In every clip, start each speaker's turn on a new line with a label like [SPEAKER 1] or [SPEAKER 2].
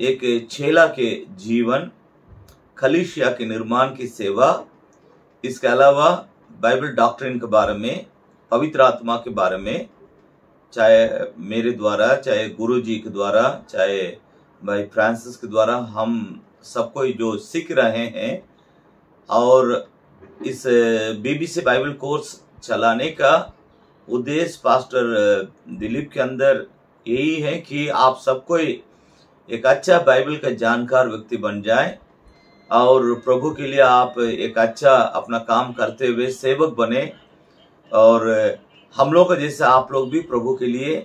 [SPEAKER 1] एक छेला के जीवन, खलिशिया के निर्माण की सेवा, इसके अलावा बाइबल डॉक्ट्रिन के बारे में, पवित्र आत्मा के बारे में, चाहे मेरे द्वारा, चाहे गुरु जी के द्वारा, चाहे भाई फ्रांसिस के द्वारा हम सबको जो सीख रहे हैं, और इस बीबीसी बाइबल कोर्स चलाने का उद्देश्य पास्टर दिलीप के अंदर यही है कि आप सबको एक अच्छा बाइबल का जानकार व्यक्ति बन जाए और प्रभु के लिए आप एक अच्छा अपना काम करते हुए सेवक बने और हम लोग जैसे आप लोग भी प्रभु के लिए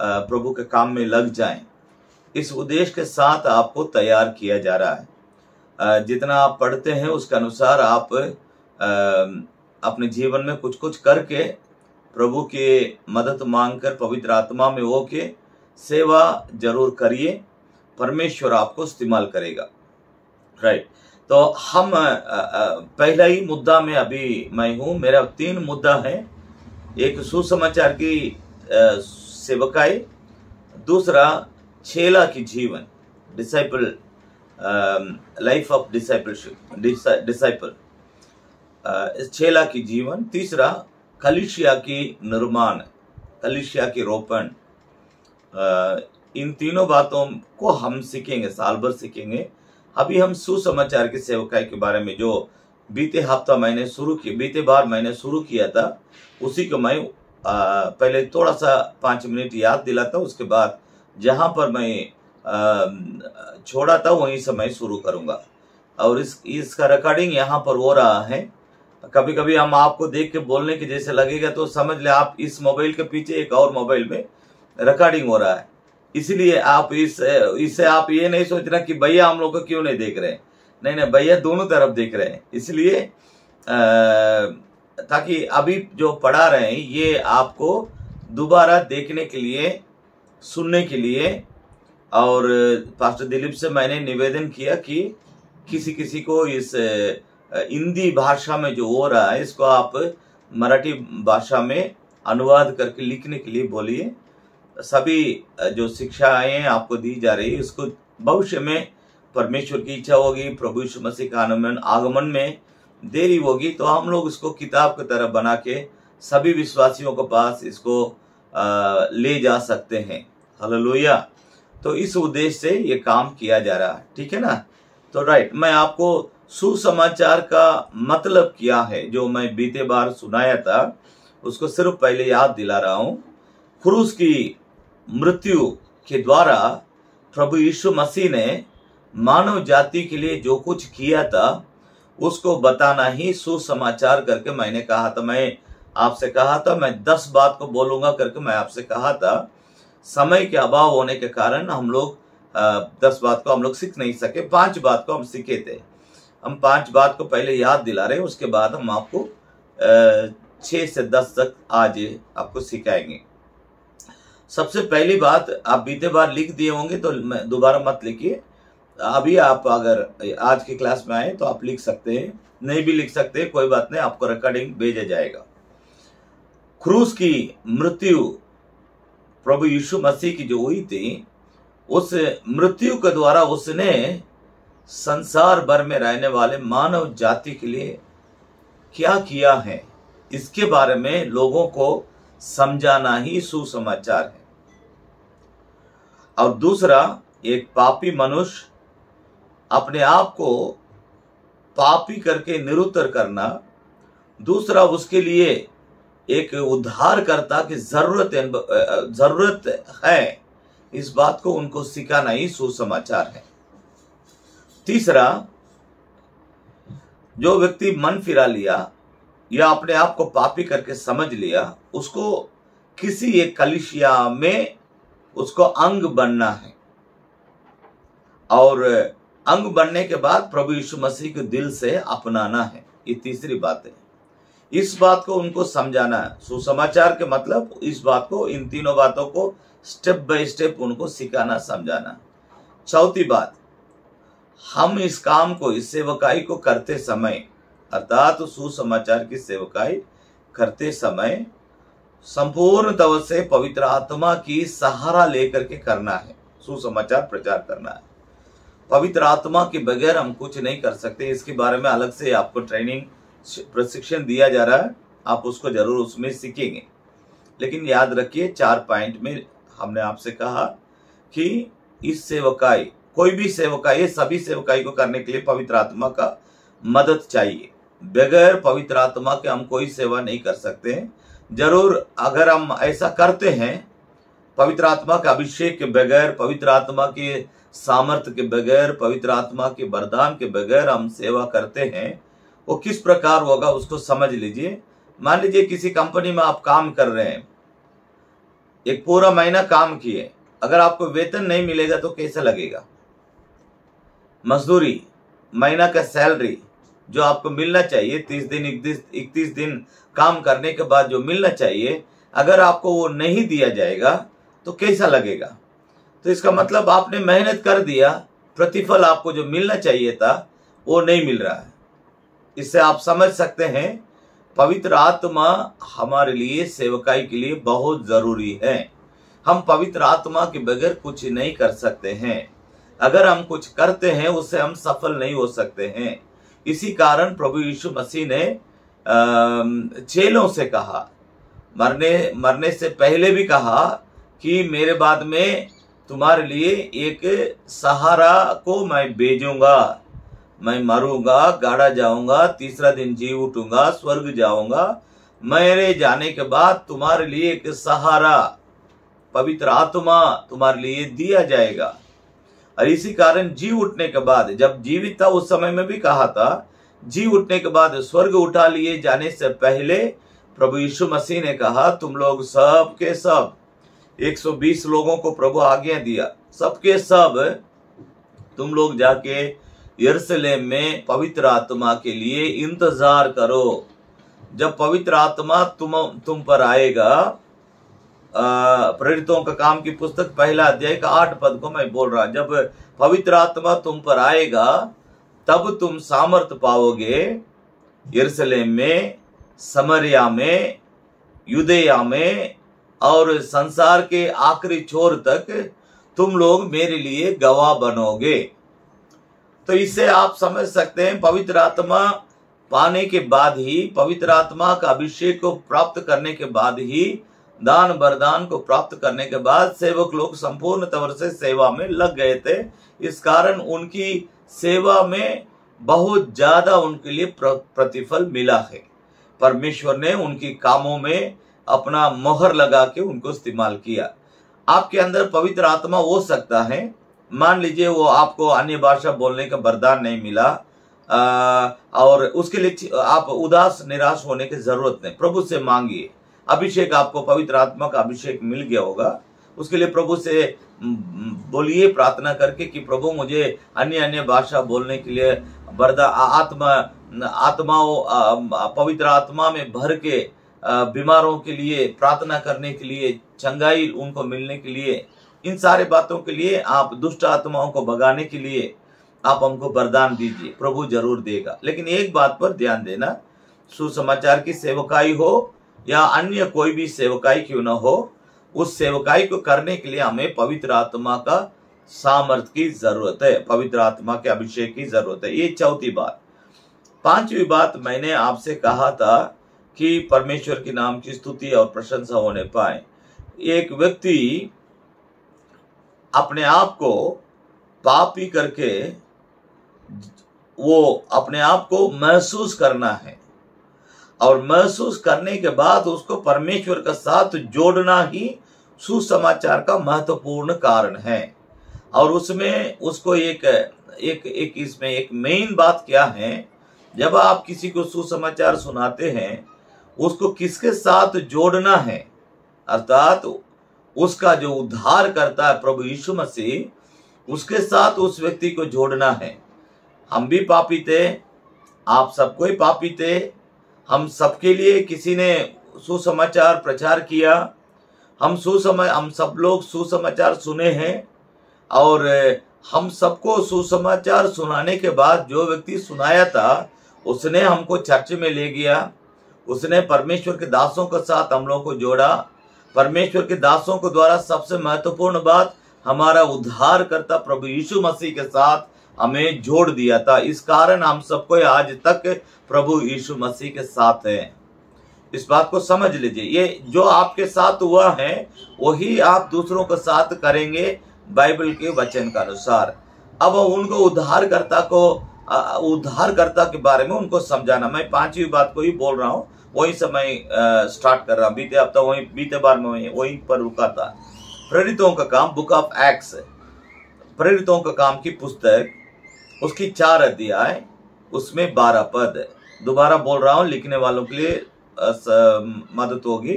[SPEAKER 1] प्रभु के काम में लग जाएँ। इस उद्देश्य के साथ आपको तैयार किया जा रहा है। जितना आप पढ़ते हैं उसके अनुसार आप अपने जीवन में कुछ कुछ करके प्रभु के मदद मांगकर पवित्र आत्मा में होके सेवा ज़रूर करिए। परमेश्वर आपको इस्तेमाल करेगा। राइट तो हम पहला ही मुद्दा में अभी मैं हूँ। मेरा तीन मुद्दा है। एक सुसमाचार की सेवकाई, दूसरा छेला की जीवन disciple life of discipleship disciple छेला की जीवन। तीसरा, कलिशिया की निर्माण, कलिशिया की रोपण। इन तीनों बातों को हम सीखेंगे साल भर सीखेंगे। अभी हम सुसमाचार की सेवकाई के बारे में जो बीते हफ़्ता मैंने शुरू किया बीते बार मैंने शुरू किया था उसी को मैं आ, पहले थोड़ा सा पाँच मिनट याद दिलाता उसके बाद जहाँ पर मैं आ, छोड़ा था वहीं से मैं शुरू करूँगा। और इस इसका रिकॉर्डिंग यहाँ पर हो रहा है। कभी कभी हम आपको देख के बोलने के जैसे लगेगा तो समझ ले आप इस मोबाइल के पीछे एक और मोबाइल में रिकॉर्डिंग हो रहा है। इसलिए आप इस, इससे आप ये नहीं सोच रहे कि भैया हम लोग को क्यों नहीं देख रहे नहीं नहीं, भैया दोनों तरफ़ देख रहे हैं। इसलिए ताकि अभी जो पढ़ा रहे हैं, ये आपको दोबारा देखने के लिए, सुनने के लिए, और पास्टर दिलीप से मैंने निवेदन किया कि किसी किसी को इस हिंदी भाषा में जो हो रहा है, इसको आप मराठी भाषा में अनुवाद करके लिखने के लिए बोलिए। सभी जो शिक्षाएँ आपको दी जा रही है उसको भविष्य में परमेश्वर की इच्छा होगी प्रभु मसीह का आगमन आगमन में देरी होगी तो हम लोग इसको किताब की तरह बना के सभी विश्वासियों के पास इसको आ, ले जा सकते हैं। हालेलुया। तो इस उद्देश्य से ये काम किया जा रहा है ठीक है ना? तो राइट मैं आपको सुसमाचार का मतलब क्या है जो मैं बीते बार सुनाया था उसको सिर्फ़ पहले याद दिला रहा हूँ। क्रूस की मृत्यु के द्वारा प्रभु यीशु मसीह ने मानव जाति के लिए जो कुछ किया था, उसको बताना ही सुसमाचार करके मैंने कहा था। मैं आपसे कहा था, मैं दस बात को बोलूँगा करके मैं आपसे कहा था। समय के अभाव होने के कारण हम लोग दस बात को हम लोग सीख नहीं सके, पाँच बात को हम सीखे थे। हम पाँच बात को पहले याद दिला रहे उसके बाद हम आपको छह से दस तक आज आपको सिखाएँगे। सबसे पहली बात, आप बीते बार लिख दिए होंगे तो दोबारा मत लिखिए। अभी आप अगर आज की क्लास में आए तो आप लिख सकते हैं, नहीं भी लिख सकते, कोई बात नहीं, आपको रिकॉर्डिंग भेजा जाएगा। क्रूस की मृत्यु, प्रभु यीशु मसीह की जो हुई थी, उस मृत्यु के द्वारा उसने संसार भर में रहने वाले मानव जाति के लिए क्या किया है? इसके बारे में लोगों को समझाना ही सुसमाचार है। और दूसरा, एक पापी मनुष्य अपने आप को पापी करके निरुत्तर करना, दूसरा उसके लिए एक उद्धारकर्ता की ज़रूरत ज़रूरत है, इस बात को उनको सिखाना ही सुसमाचार है। तीसरा, जो व्यक्ति मन फिरा लिया या अपने आप को पापी करके समझ लिया, उसको किसी एक कलिशिया में उसको अंग बनना है। और अंग बनने के बाद प्रभु यीशु मसीह को दिल से अपनाना है। ये तीसरी बात है। इस बात को उनको समझाना है। सुसमाचार के मतलब इस बात को, इन तीनों बातों को स्टेप बाय स्टेप उनको सिखाना, समझाना। चौथी बात, हम इस काम को, इस सेवकाई को करते समय, अर्थात सुसमाचार की सेवकाई करते समय संपूर्ण तौर से पवित्र आत्मा की सहारा लेकर के करना है। सुसमाचार प्रचार करना है। पवित्र आत्मा के बगैर हम कुछ नहीं कर सकते। इसके बारे में अलग से आपको ट्रेनिंग प्रशिक्षण दिया जा रहा है। आप उसको ज़रूर उसमें सीखेंगे। लेकिन याद रखिए, चार पॉइंट में हमने आपसे कहा कि इस सेवकाई, कोई भी सेवकाई सभी सेवकाई को करने के लिए पवित्र आत्मा का मदद चाहिए। बगैर पवित्र आत्मा के हम कोई सेवा नहीं कर सकते। हैं ज़रूर अगर हम ऐसा करते हैं, पवित्र आत्मा के अभिषेक के बगैर, पवित्र आत्मा के सामर्थ्य के बगैर, पवित्र आत्मा के वरदान के बगैर हम सेवा करते हैं, वो किस प्रकार होगा उसको समझ लीजिए। मान लीजिए किसी कंपनी में आप काम कर रहे हैं, एक पूरा महीना काम किए, अगर आपको वेतन नहीं मिलेगा तो कैसा लगेगा? मजदूरी, महीना का सैलरी, जो आपको मिलना चाहिए, तीस दिन, इकतीस इकतीस दिन काम करने के बाद जो मिलना चाहिए, अगर आपको वो नहीं दिया जाएगा तो कैसा लगेगा? तो इसका मतलब आपने मेहनत कर दिया, प्रतिफल आपको जो मिलना चाहिए था, वो नहीं मिल रहा है। इससे आप समझ सकते हैं, पवित्र आत्मा हमारे लिए, सेवकाई के लिए बहुत ज़रूरी है। हम पवित्र आत्मा के बगैर कुछ नहीं कर सकते हैं। अगर हम कुछ करते हैं, उससे हम सफल नहीं हो सकते हैं। इसी कारण प्रभु यीशु मसीह ने चेलों से कहा। मरने मरने से पहले भी कहा कि मेरे बाद में तुम्हारे लिए एक सहारा को मैं भेजूँगा। मैं मरूँगा गाड़ा जाऊँगा, तीसरा दिन जी उठूँगा, स्वर्ग जाऊँगा। मेरे जाने के बाद तुम्हारे लिए एक सहारा, पवित्र आत्मा तुम्हारे लिए दिया जाएगा। और इसी कारण जी उठने के बाद, जब जीवित था उस समय में भी कहा था जी उठने के बाद स्वर्ग उठा लिए जाने से पहले प्रभु यीशु मसीह ने कहा, तुम लोग सब के सब 120 लोगों को प्रभु आज्ञा दिया। सबके सब, तुम लोग जाके यरूशलेम में पवित्र आत्मा के लिए इंतज़ार करो। जब पवित्र आत्मा तुम तुम पर आएगा प्रेरितों का काम की पुस्तक पहला अध्याय का आठ पद को मैं बोल रहा जब पवित्र आत्मा तुम पर आएगा तब तुम सामर्थ पाओगे यरूशलेम में समरिया में, युदया में और संसार के आखिरी छोर तक तुम लोग मेरे लिए गवाह बनोगे। तो इससे आप समझ सकते हैं, पवित्र आत्मा पाने के बाद ही, पवित्र आत्मा का अभिषेक को प्राप्त करने के बाद ही, दान बरदान को प्राप्त करने के बाद सेवक लोग संपूर्ण तौर से सेवा में लग गए थे। इस कारण उनकी सेवा में बहुत ज़्यादा उनके लिए प्रतिफल मिला है। परमेश्वर ने उनकी कामों में अपना मोहर लगा के उनको इस्तेमाल किया। आपके अंदर पवित्र आत्मा हो सकता है। मान लीजिए वो आपको अन्य भाषा बोलने का वरदान नहीं मिला आ, और उसके लिए आप उदास निराश होने की ज़रूरत नहीं। प्रभु से मांगिए। अभिषेक आपको पवित्र आत्मा का अभिषेक मिल गया होगा। उसके लिए प्रभु से बोलिए प्रार्थना करके कि प्रभु मुझे अन्य अन्य भाषा बोलने के लिए वरदा आत्मा आत्माओं पवित्र आत्मा में भर के बीमारों के लिए प्रार्थना करने के लिए, चंगाई उनको मिलने के लिए, इन सारे बातों के लिए आप दुष्ट आत्माओं को भगाने के लिए आप हमको वरदान दीजिए, प्रभु ज़रूर देगा। लेकिन एक बात पर ध्यान देना, सुसमाचार की सेवकाई हो या अन्य कोई भी सेवकाई क्यों ना हो उस सेवकाई को करने के लिए हमें पवित्र आत्मा का सामर्थ की ज़रूरत है, पवित्र आत्मा के अभिषेक की ज़रूरत है। ये चौथी बात। पांचवी बात मैंने आपसे कहा था कि परमेश्वर के नाम की स्तुति और प्रशंसा होने पाए। एक व्यक्ति अपने आप को पापी करके वो अपने आप को महसूस करना है और महसूस करने के बाद उसको परमेश्वर का साथ जोड़ना ही सुसमाचार का महत्वपूर्ण कारण है। और उसमें उसको एक एक एक इसमें एक मेन बात क्या है? जब आप किसी को सुसमाचार सुनाते हैं, उसको किसके साथ जोड़ना है? अर्थात उसका जो उद्धार करता है, प्रभु यीशु मसीह, उसके साथ उस व्यक्ति को जोड़ना है। हम भी पापी थे, आप सबको ही पापी थे, हम सबके लिए किसी ने सुसमाचार प्रचार किया हम सुसमय हम सब लोग सुसमाचार सुने हैं और हम सबको सुसमाचार सुनाने के बाद जो व्यक्ति सुनाया था, उसने हमको चर्च में ले गया। उसने परमेश्वर के दासों के साथ हम लोग को जोड़ा। परमेश्वर के दासों को द्वारा सबसे महत्वपूर्ण बात, हमारा उद्धार करता प्रभु यीशु मसीह के साथ हमें जोड़ दिया था। इस कारण हम सबको आज तक प्रभु यीशु मसीह के साथ हैं। इस बात को समझ लीजिए। ये जो आपके साथ हुआ है, वही आप दूसरों के साथ करेंगे बाइबल के वचन के अनुसार। अब उनको उद्धारकर्ता को उद्धारकर्ता के बारे में उनको समझाना। मैं पांचवी बात को ही बोल रहा हूँ, वही से समय स्टार्ट कर रहा बीते हफ़्ता वही, बीते बार में वही वही पर रुका था। प्रेरितों का काम बुक ऑफ़ एक्ट्स प्रेरितों का काम की पुस्तक, उसकी चार अध्याय, उसमें बारह पद। दोबारा बोल रहा हूँ, लिखने वालों के लिए मदद होगी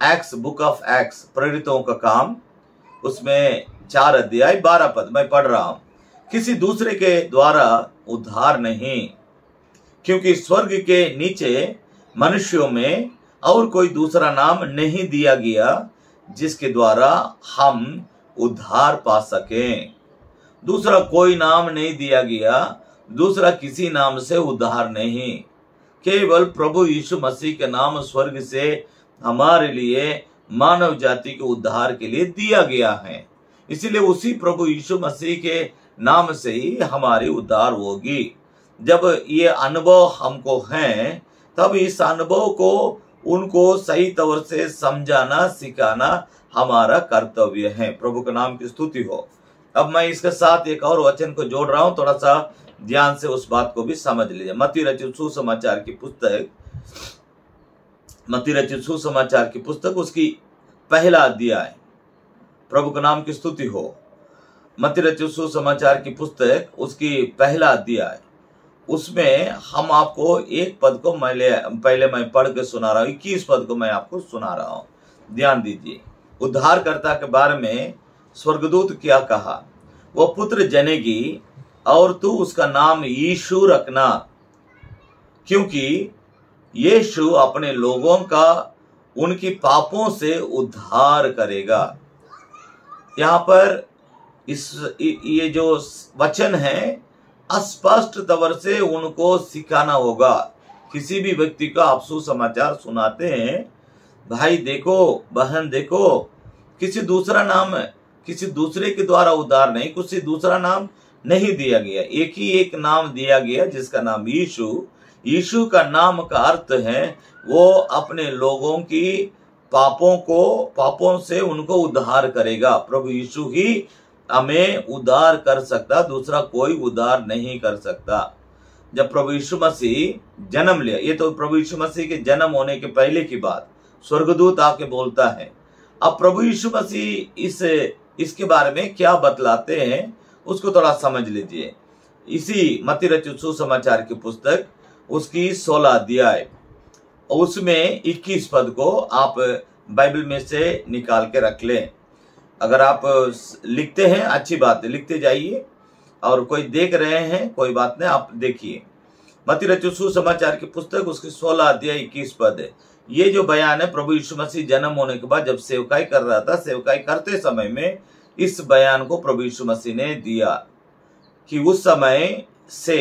[SPEAKER 1] एक्स बुक ऑफ़ एक्स प्रेरितों का काम उसमें चार अध्याय, बारह पद, मैं पढ़ रहा हूँ। किसी दूसरे के द्वारा उद्धार नहीं, क्योंकि स्वर्ग के नीचे मनुष्यों में और कोई दूसरा नाम नहीं दिया गया, जिसके द्वारा हम उद्धार पा सकें। दूसरा कोई नाम नहीं दिया गया, दूसरा किसी नाम से उद्धार नहीं। केवल प्रभु यीशु मसीह के नाम स्वर्ग से हमारे लिए मानव जाति के उद्धार के लिए दिया गया है। इसीलिए उसी प्रभु यीशु मसीह के नाम से ही हमारी उद्धार होगी। जब ये अनुभव हमको है, तब इस अनुभव को उनको सही तौर से समझाना, सिखाना हमारा कर्तव्य है। प्रभु का नाम की स्तुति हो। अब मैं इसके साथ एक और वचन को जोड़ रहा हूँ, थोड़ा सा ध्यान से उस बात को भी समझ लीजिए। मती रचित सुसमाचार की पुस्तक मती रचित सुसमाचार की पुस्तक उसकी पहला अध्याय, प्रभु का नाम की स्तुति हो। मती रचित सुसमाचार की पुस्तक उसकी पहला अध्याय। उसमें हम आपको एक पद को मैं पहले मैं पढ़ के सुना रहा हूँ, इक्कीस पद को मैं आपको सुना रहा हूँ। ध्यान दीजिए। उद्धारकर्ता के बारे में स्वर्गदूत क्या कहा? वो पुत्र जनेगी और तू उसका नाम यीशु रखना, क्योंकि यीशु अपने लोगों का, उनकी पापों से उद्धार करेगा। यहाँ पर इस ये जो वचन है, अस्पष्ट तौर से उनको सिखाना होगा। किसी भी व्यक्ति का आप सुसमाचार सुनाते हैं, भाई देखो, बहन देखो, किसी दूसरा नाम, किसी दूसरे के द्वारा उद्धार नहीं, किसी दूसरा नाम नहीं दिया गया। एक ही एक नाम दिया गया जिसका नाम यीशु। यीशु का नाम का अर्थ है, वो अपने लोगों की पापों को, पापों से उनको उद्धार करेगा। प्रभु यीशु ही हमें उद्धार कर सकता, दूसरा कोई उद्धार नहीं कर सकता। जब प्रभु यीशु मसीह जन्म लिया, ये तो प्रभु यीशु मसीह के जन्म होने के पहले की बात। स्वर्गदूत आके बोलता है, अब प्रभु यीशु मसीह इस, इसके बारे में क्या बतलाते हैं? उसको थोड़ा समझ लीजिए। इसी मती रचित सुसमाचार की पुस्तक, उसकी सोलह अध्याय। उसमें 21 पद को आप बाइबल में से निकाल के रख लें। अगर आप लिखते हैं, अच्छी बात है, लिखते जाइए। और कोई देख रहे हैं, कोई बात नहीं, आप देखिए। मती रचित सुसमाचार की पुस्तक, उसकी सोलह अध्याय इक्कीस पद है। ये जो बयान है, प्रभु यीशु मसीह जन्म होने के बाद जब सेवकाई कर रहा था, सेवकाई करते समय में इस बयान को प्रभु यीशु मसीह ने दिया कि उस समय से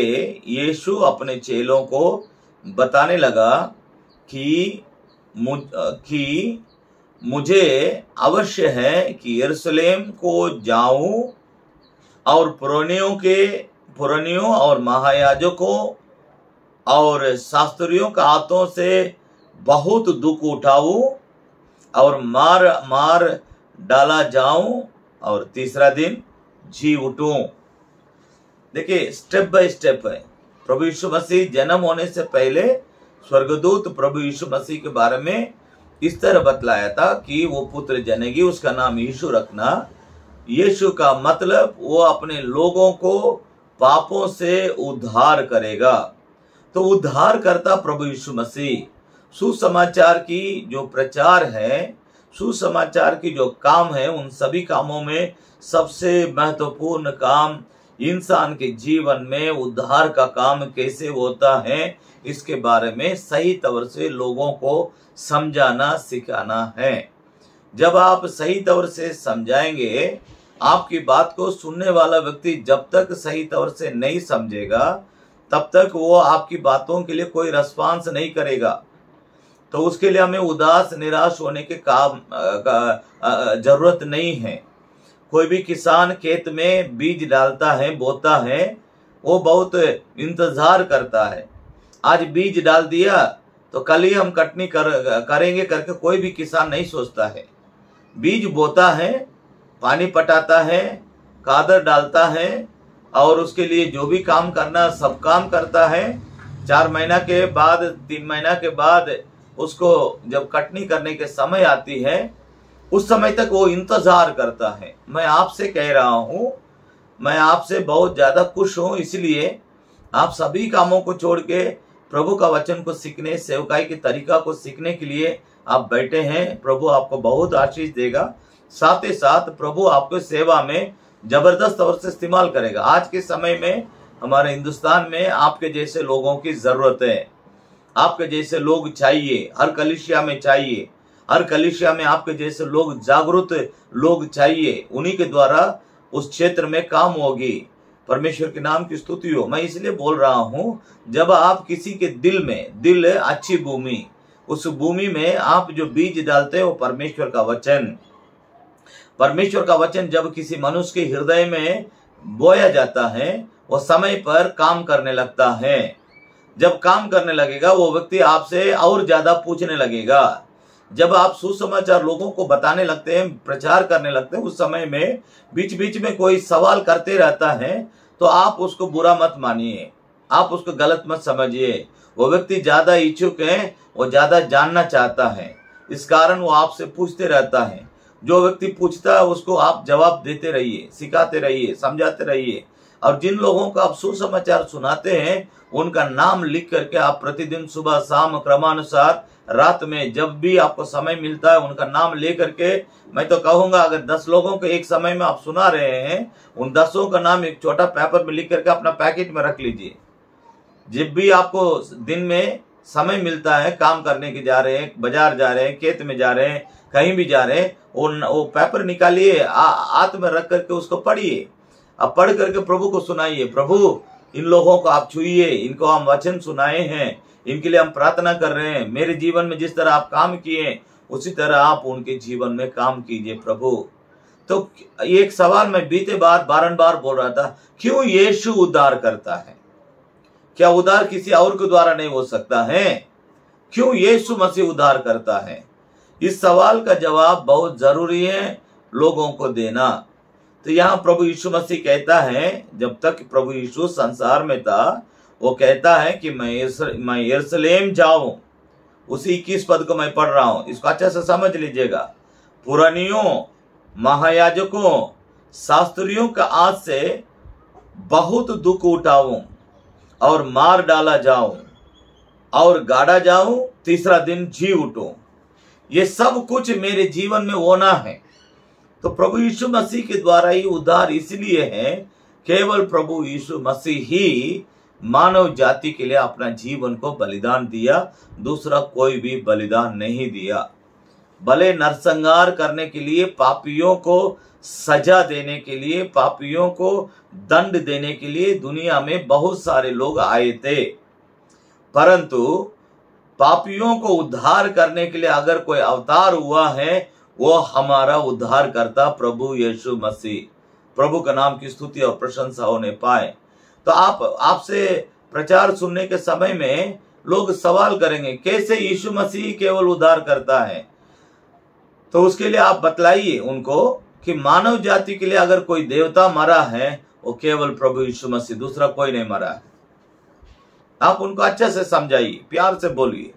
[SPEAKER 1] यीशु अपने चेलों को बताने लगा कि मुझ कि मुझे अवश्य है कि यरूशलेम को जाऊँ और पुरानियों के, पुरानियों और महायाजकों और शास्त्रियों का हाथों से बहुत दुख उठाऊं और मार मार डाला जाऊँ और तीसरा दिन जी उठू। देखिए स्टेप बाय स्टेप है। प्रभु यीशु मसीह जन्म होने से पहले स्वर्गदूत प्रभु यीशु मसीह के बारे में इस तरह बतलाया था कि वो पुत्र जनेगी, उसका नाम यीशु रखना। यीशु का मतलब वो अपने लोगों को पापों से उद्धार करेगा। तो उद्धार करता प्रभु यीशु मसीह। सुसमाचार की जो प्रचार है सुसमाचार की जो काम है, उन सभी कामों में सबसे महत्वपूर्ण काम इंसान के जीवन में उद्धार का काम कैसे होता है, इसके बारे में सही तौर से लोगों को समझाना, सिखाना है। जब आप सही तौर से समझाएँगे, आपकी बात को सुनने वाला व्यक्ति जब तक सही तौर से नहीं समझेगा, तब तक वो आपकी बातों के लिए कोई रेस्पॉन्स नहीं करेगा। तो उसके लिए हमें उदास, निराश होने के काम का ज़रूरत नहीं है। कोई भी किसान खेत में बीज डालता है, बोता है, वो बहुत इंतज़ार करता है। आज बीज डाल दिया तो कल ही हम कटनी कर, करेंगे करके कोई भी किसान नहीं सोचता है। बीज बोता है, पानी पटाता है, कादर डालता है, और उसके लिए जो भी काम करना, सब काम करता है। चार महीना के बाद, तीन महीना के बाद उसको जब कटनी करने के समय आती है, उस समय तक वो इंतज़ार करता है। मैं आपसे कह रहा हूँ, मैं आपसे बहुत ज़्यादा खुश हूँ, इसलिए आप सभी कामों को छोड़ के, प्रभु का वचन को सीखने, सेवकाई के तरीका को सीखने के लिए आप बैठे हैं। प्रभु आपको बहुत आशीष देगा। साथ ही साथ प्रभु आपको सेवा में ज़बरदस्त तौर से इस्तेमाल करेगा। आज के समय में, हमारे हिंदुस्तान में आपके जैसे लोगों की ज़रूरत है आपके जैसे लोग चाहिए, हर कलिशिया में चाहिए, हर कलिशिया में आपके जैसे लोग जागरूक लोग चाहिए, उन्हीं के द्वारा उस क्षेत्र में काम होगी। परमेश्वर के नाम की स्तुति हो। मैं इसलिए बोल रहा हूँ, जब आप किसी के दिल में, दिल अच्छी भूमि, उस भूमि में आप जो बीज डालते हो परमेश्वर का वचन। परमेश्वर का वचन जब किसी मनुष्य के हृदय में बोया जाता है, वो समय पर काम करने लगता है। जब काम करने लगेगा, वो व्यक्ति आपसे और ज़्यादा पूछने लगेगा। जब आप सुसमाचार लोगों को बताने लगते हैं, प्रचार करने लगते हैं, उस समय में बीच बीच में कोई सवाल करते रहता है तो आप उसको बुरा मत मानिए। आप उसको गलत मत समझिए। वो व्यक्ति ज़्यादा इच्छुक है, वो ज़्यादा जानना चाहता है। इस कारण वो आपसे पूछते रहता है। जो व्यक्ति पूछता है, उसको आप जवाब देते रहिए, सिखाते रहिए, समझाते रहिए। और जिन लोगों को आप सुसमाचार सुनाते हैं उनका नाम लिख करके आप प्रतिदिन सुबह, शाम क्रमानुसार रात में जब भी आपको समय मिलता है, उनका नाम ले करके, मैं तो कहूँगा अगर दस लोगों को एक समय में आप सुना रहे हैं, उन दसों का नाम एक छोटा पेपर में लिख करके अपना पैकेट में रख लीजिए। जब भी आपको दिन में समय मिलता है, काम करने के जा रहे हैं, बाज़ार जा रहे हैं, खेत में जा रहे हैं, कहीं भी जा रहे हैं, वो वो पेपर निकालिए हाथ में रख करके उसको पढ़िए। अब पढ़ करके प्रभु को सुनाइए, प्रभु इन लोगों को आप छुइए, इनको हम वचन सुनाए हैं, इनके लिए हम प्रार्थना कर रहे हैं। मेरे जीवन में जिस तरह आप काम किए, उसी तरह आप उनके जीवन में काम कीजिए प्रभु। तो एक सवाल मैं बीते बार बारंबार बोल रहा था, क्यों यीशु उद्धार करता है? क्या उद्धार किसी और के द्वारा नहीं हो सकता है? क्यों यीशु मसीह उद्धार करता है? इस सवाल का जवाब बहुत ज़रूरी है लोगों को देना। तो यहाँ प्रभु यीशु मसीह कहता है, जब तक प्रभु यीशु संसार में था, वो कहता है कि मैं मैं यरूशलेम जाऊँ। उसी इक्कीस पद को मैं पढ़ रहा हूँ। इसको अच्छा से समझ लीजिएगा। पुरानियों, महायाजकों, शास्त्रियों का आज से बहुत दुख उठाऊं और मार डाला जाऊँ और गाड़ा जाऊँ, तीसरा दिन जी उठूं। ये सब कुछ मेरे जीवन में होना है। तो प्रभु यीशु मसीह के द्वारा ही उद्धार इसलिए है, केवल प्रभु यीशु मसीह ही मानव जाति के लिए अपना जीवन को बलिदान दिया, दूसरा कोई भी बलिदान नहीं दिया। भले नरसंहार करने के लिए, पापियों को सजा देने के लिए, पापियों को दंड देने के लिए दुनिया में बहुत सारे लोग आए थे। परंतु पापियों को उद्धार करने के लिए अगर कोई अवतार हुआ है वो हमारा उद्धार करता प्रभु यीशु मसीह, प्रभु का नाम की स्तुति और प्रशंसा होने पाए। तो आप, आपसे प्रचार सुनने के समय में लोग सवाल करेंगे, कैसे यीशु मसीह केवल उद्धार करता है? तो उसके लिए आप बतलाइए उनको कि मानव जाति के लिए अगर कोई देवता मरा है, वो केवल प्रभु यीशु मसीह, दूसरा कोई नहीं मरा है। आप उनको अच्छे से समझाइए, प्यार से बोलिए।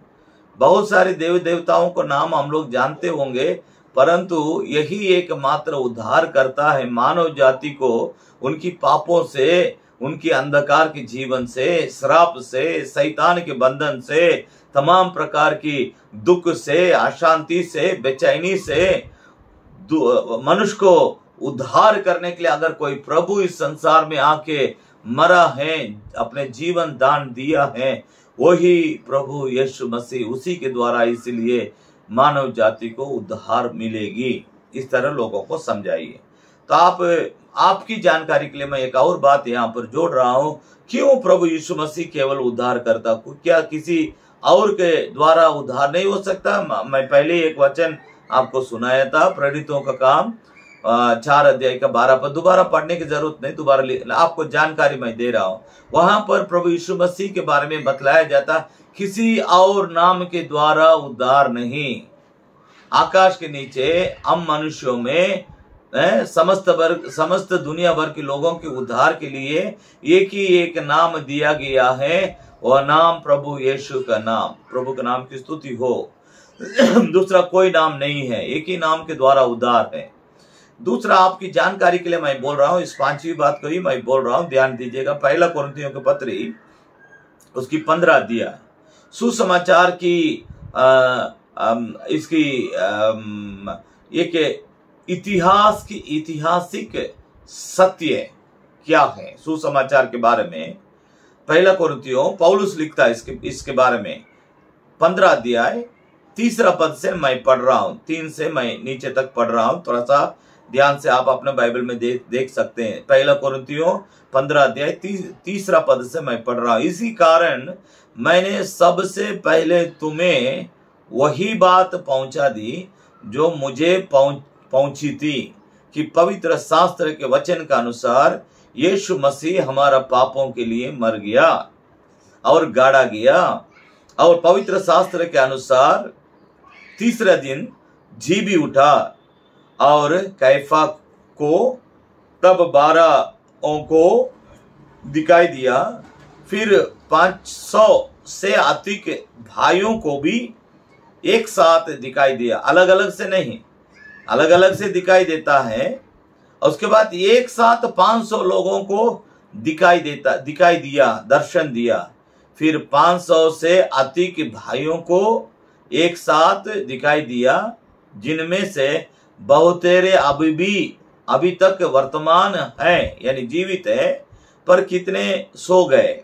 [SPEAKER 1] बहुत सारे देवी देवताओं को नाम हम लोग जानते होंगे परंतु यही एकमात्र उद्धार करता है मानव जाति को उनकी पापों से, उनकी अंधकार के जीवन से, श्राप से, शैतान के बंधन से, तमाम प्रकार की दुख से, अशांति से, बेचैनी से मनुष्य को उद्धार करने के लिए अगर कोई प्रभु इस संसार में आके मरा है, अपने जीवन दान दिया है, वही प्रभु यीशु मसीह उसी के द्वारा इसलिए मानव जाति को उद्धार मिलेगी। इस तरह लोगों को समझाइए। तो आप, आपकी जानकारी के लिए मैं एक और बात यहाँ पर जोड़ रहा हूँ। क्यों प्रभु यीशु मसीह केवल उद्धार करता क्या किसी और के द्वारा उद्धार नहीं हो सकता? मैं पहले एक वचन आपको सुनाया था प्रेरितों का काम चार अध्याय का बारह पर। दोबारा पढ़ने की ज़रूरत नहीं, दोबारा आपको जानकारी मैं दे रहा हूँ। वहाँ पर प्रभु यीशु मसीह के बारे में बतलाया जाता किसी और नाम के द्वारा उद्धार नहीं। आकाश के नीचे हम मनुष्यों में समस्त वर्ग, समस्त दुनिया भर के लोगों के उद्धार के लिए एक ही एक नाम दिया गया है, वह नाम प्रभु यीशु का नाम। प्रभु का नाम की स्तुति हो। दूसरा कोई नाम नहीं है, एक ही नाम के द्वारा उद्धार है। दूसरा, आपकी जानकारी के लिए मैं बोल रहा हूँ, इस पांचवी बात को ही मैं बोल रहा हूँ, ध्यान दीजिएगा। पहला कुरिन्थियों के पत्री, उसकी पंद्रह दिया सुसमाचार की आ, अम, इसकी अम, एक इतिहास की ऐतिहासिक सत्य क्या है? सुसमाचार के बारे में। पहला कुरिन्थियों पौलुस लिखता है इसके इसके बारे में। पंद्रह अध्याय तीसरा पद से मैं पढ़ रहा हूँ तीन से मैं नीचे तक पढ़ रहा हूँ थोड़ा सा ध्यान से आप अपने बाइबल में देख देख सकते हैं। पहला कुरिन्थियों पंद्रह अध्याय ती, तीसरा पद से मैं पढ़ रहा हूँ। इसी कारण मैंने सबसे पहले तुम्हें वही बात पहुँचा दी जो मुझे पहुँच थी कि पवित्र शास्त्र के वचन का अनुसार यीशु मसीह हमारा पापों के लिए मर गया और गाड़ा गया। और पवित्र शास्त्र के अनुसार तीसरे दिन जी भी उठा और कैफा को तब बारह को दिखाई दिया। फिर पाँच सौ से अधिक भाइयों को भी एक साथ दिखाई दिया। अलग अलग से नहीं अलग अलग से दिखाई देता है उसके बाद एक साथ 500 लोगों को दिखाई देता, दिखाई दिया, दर्शन दिया। फिर 500 से अधिक भाइयों को एक साथ दिखाई दिया, जिनमें से बहुतेरे अभी भी, अभी तक वर्तमान है, यानी जीवित है, पर कितने सो गए।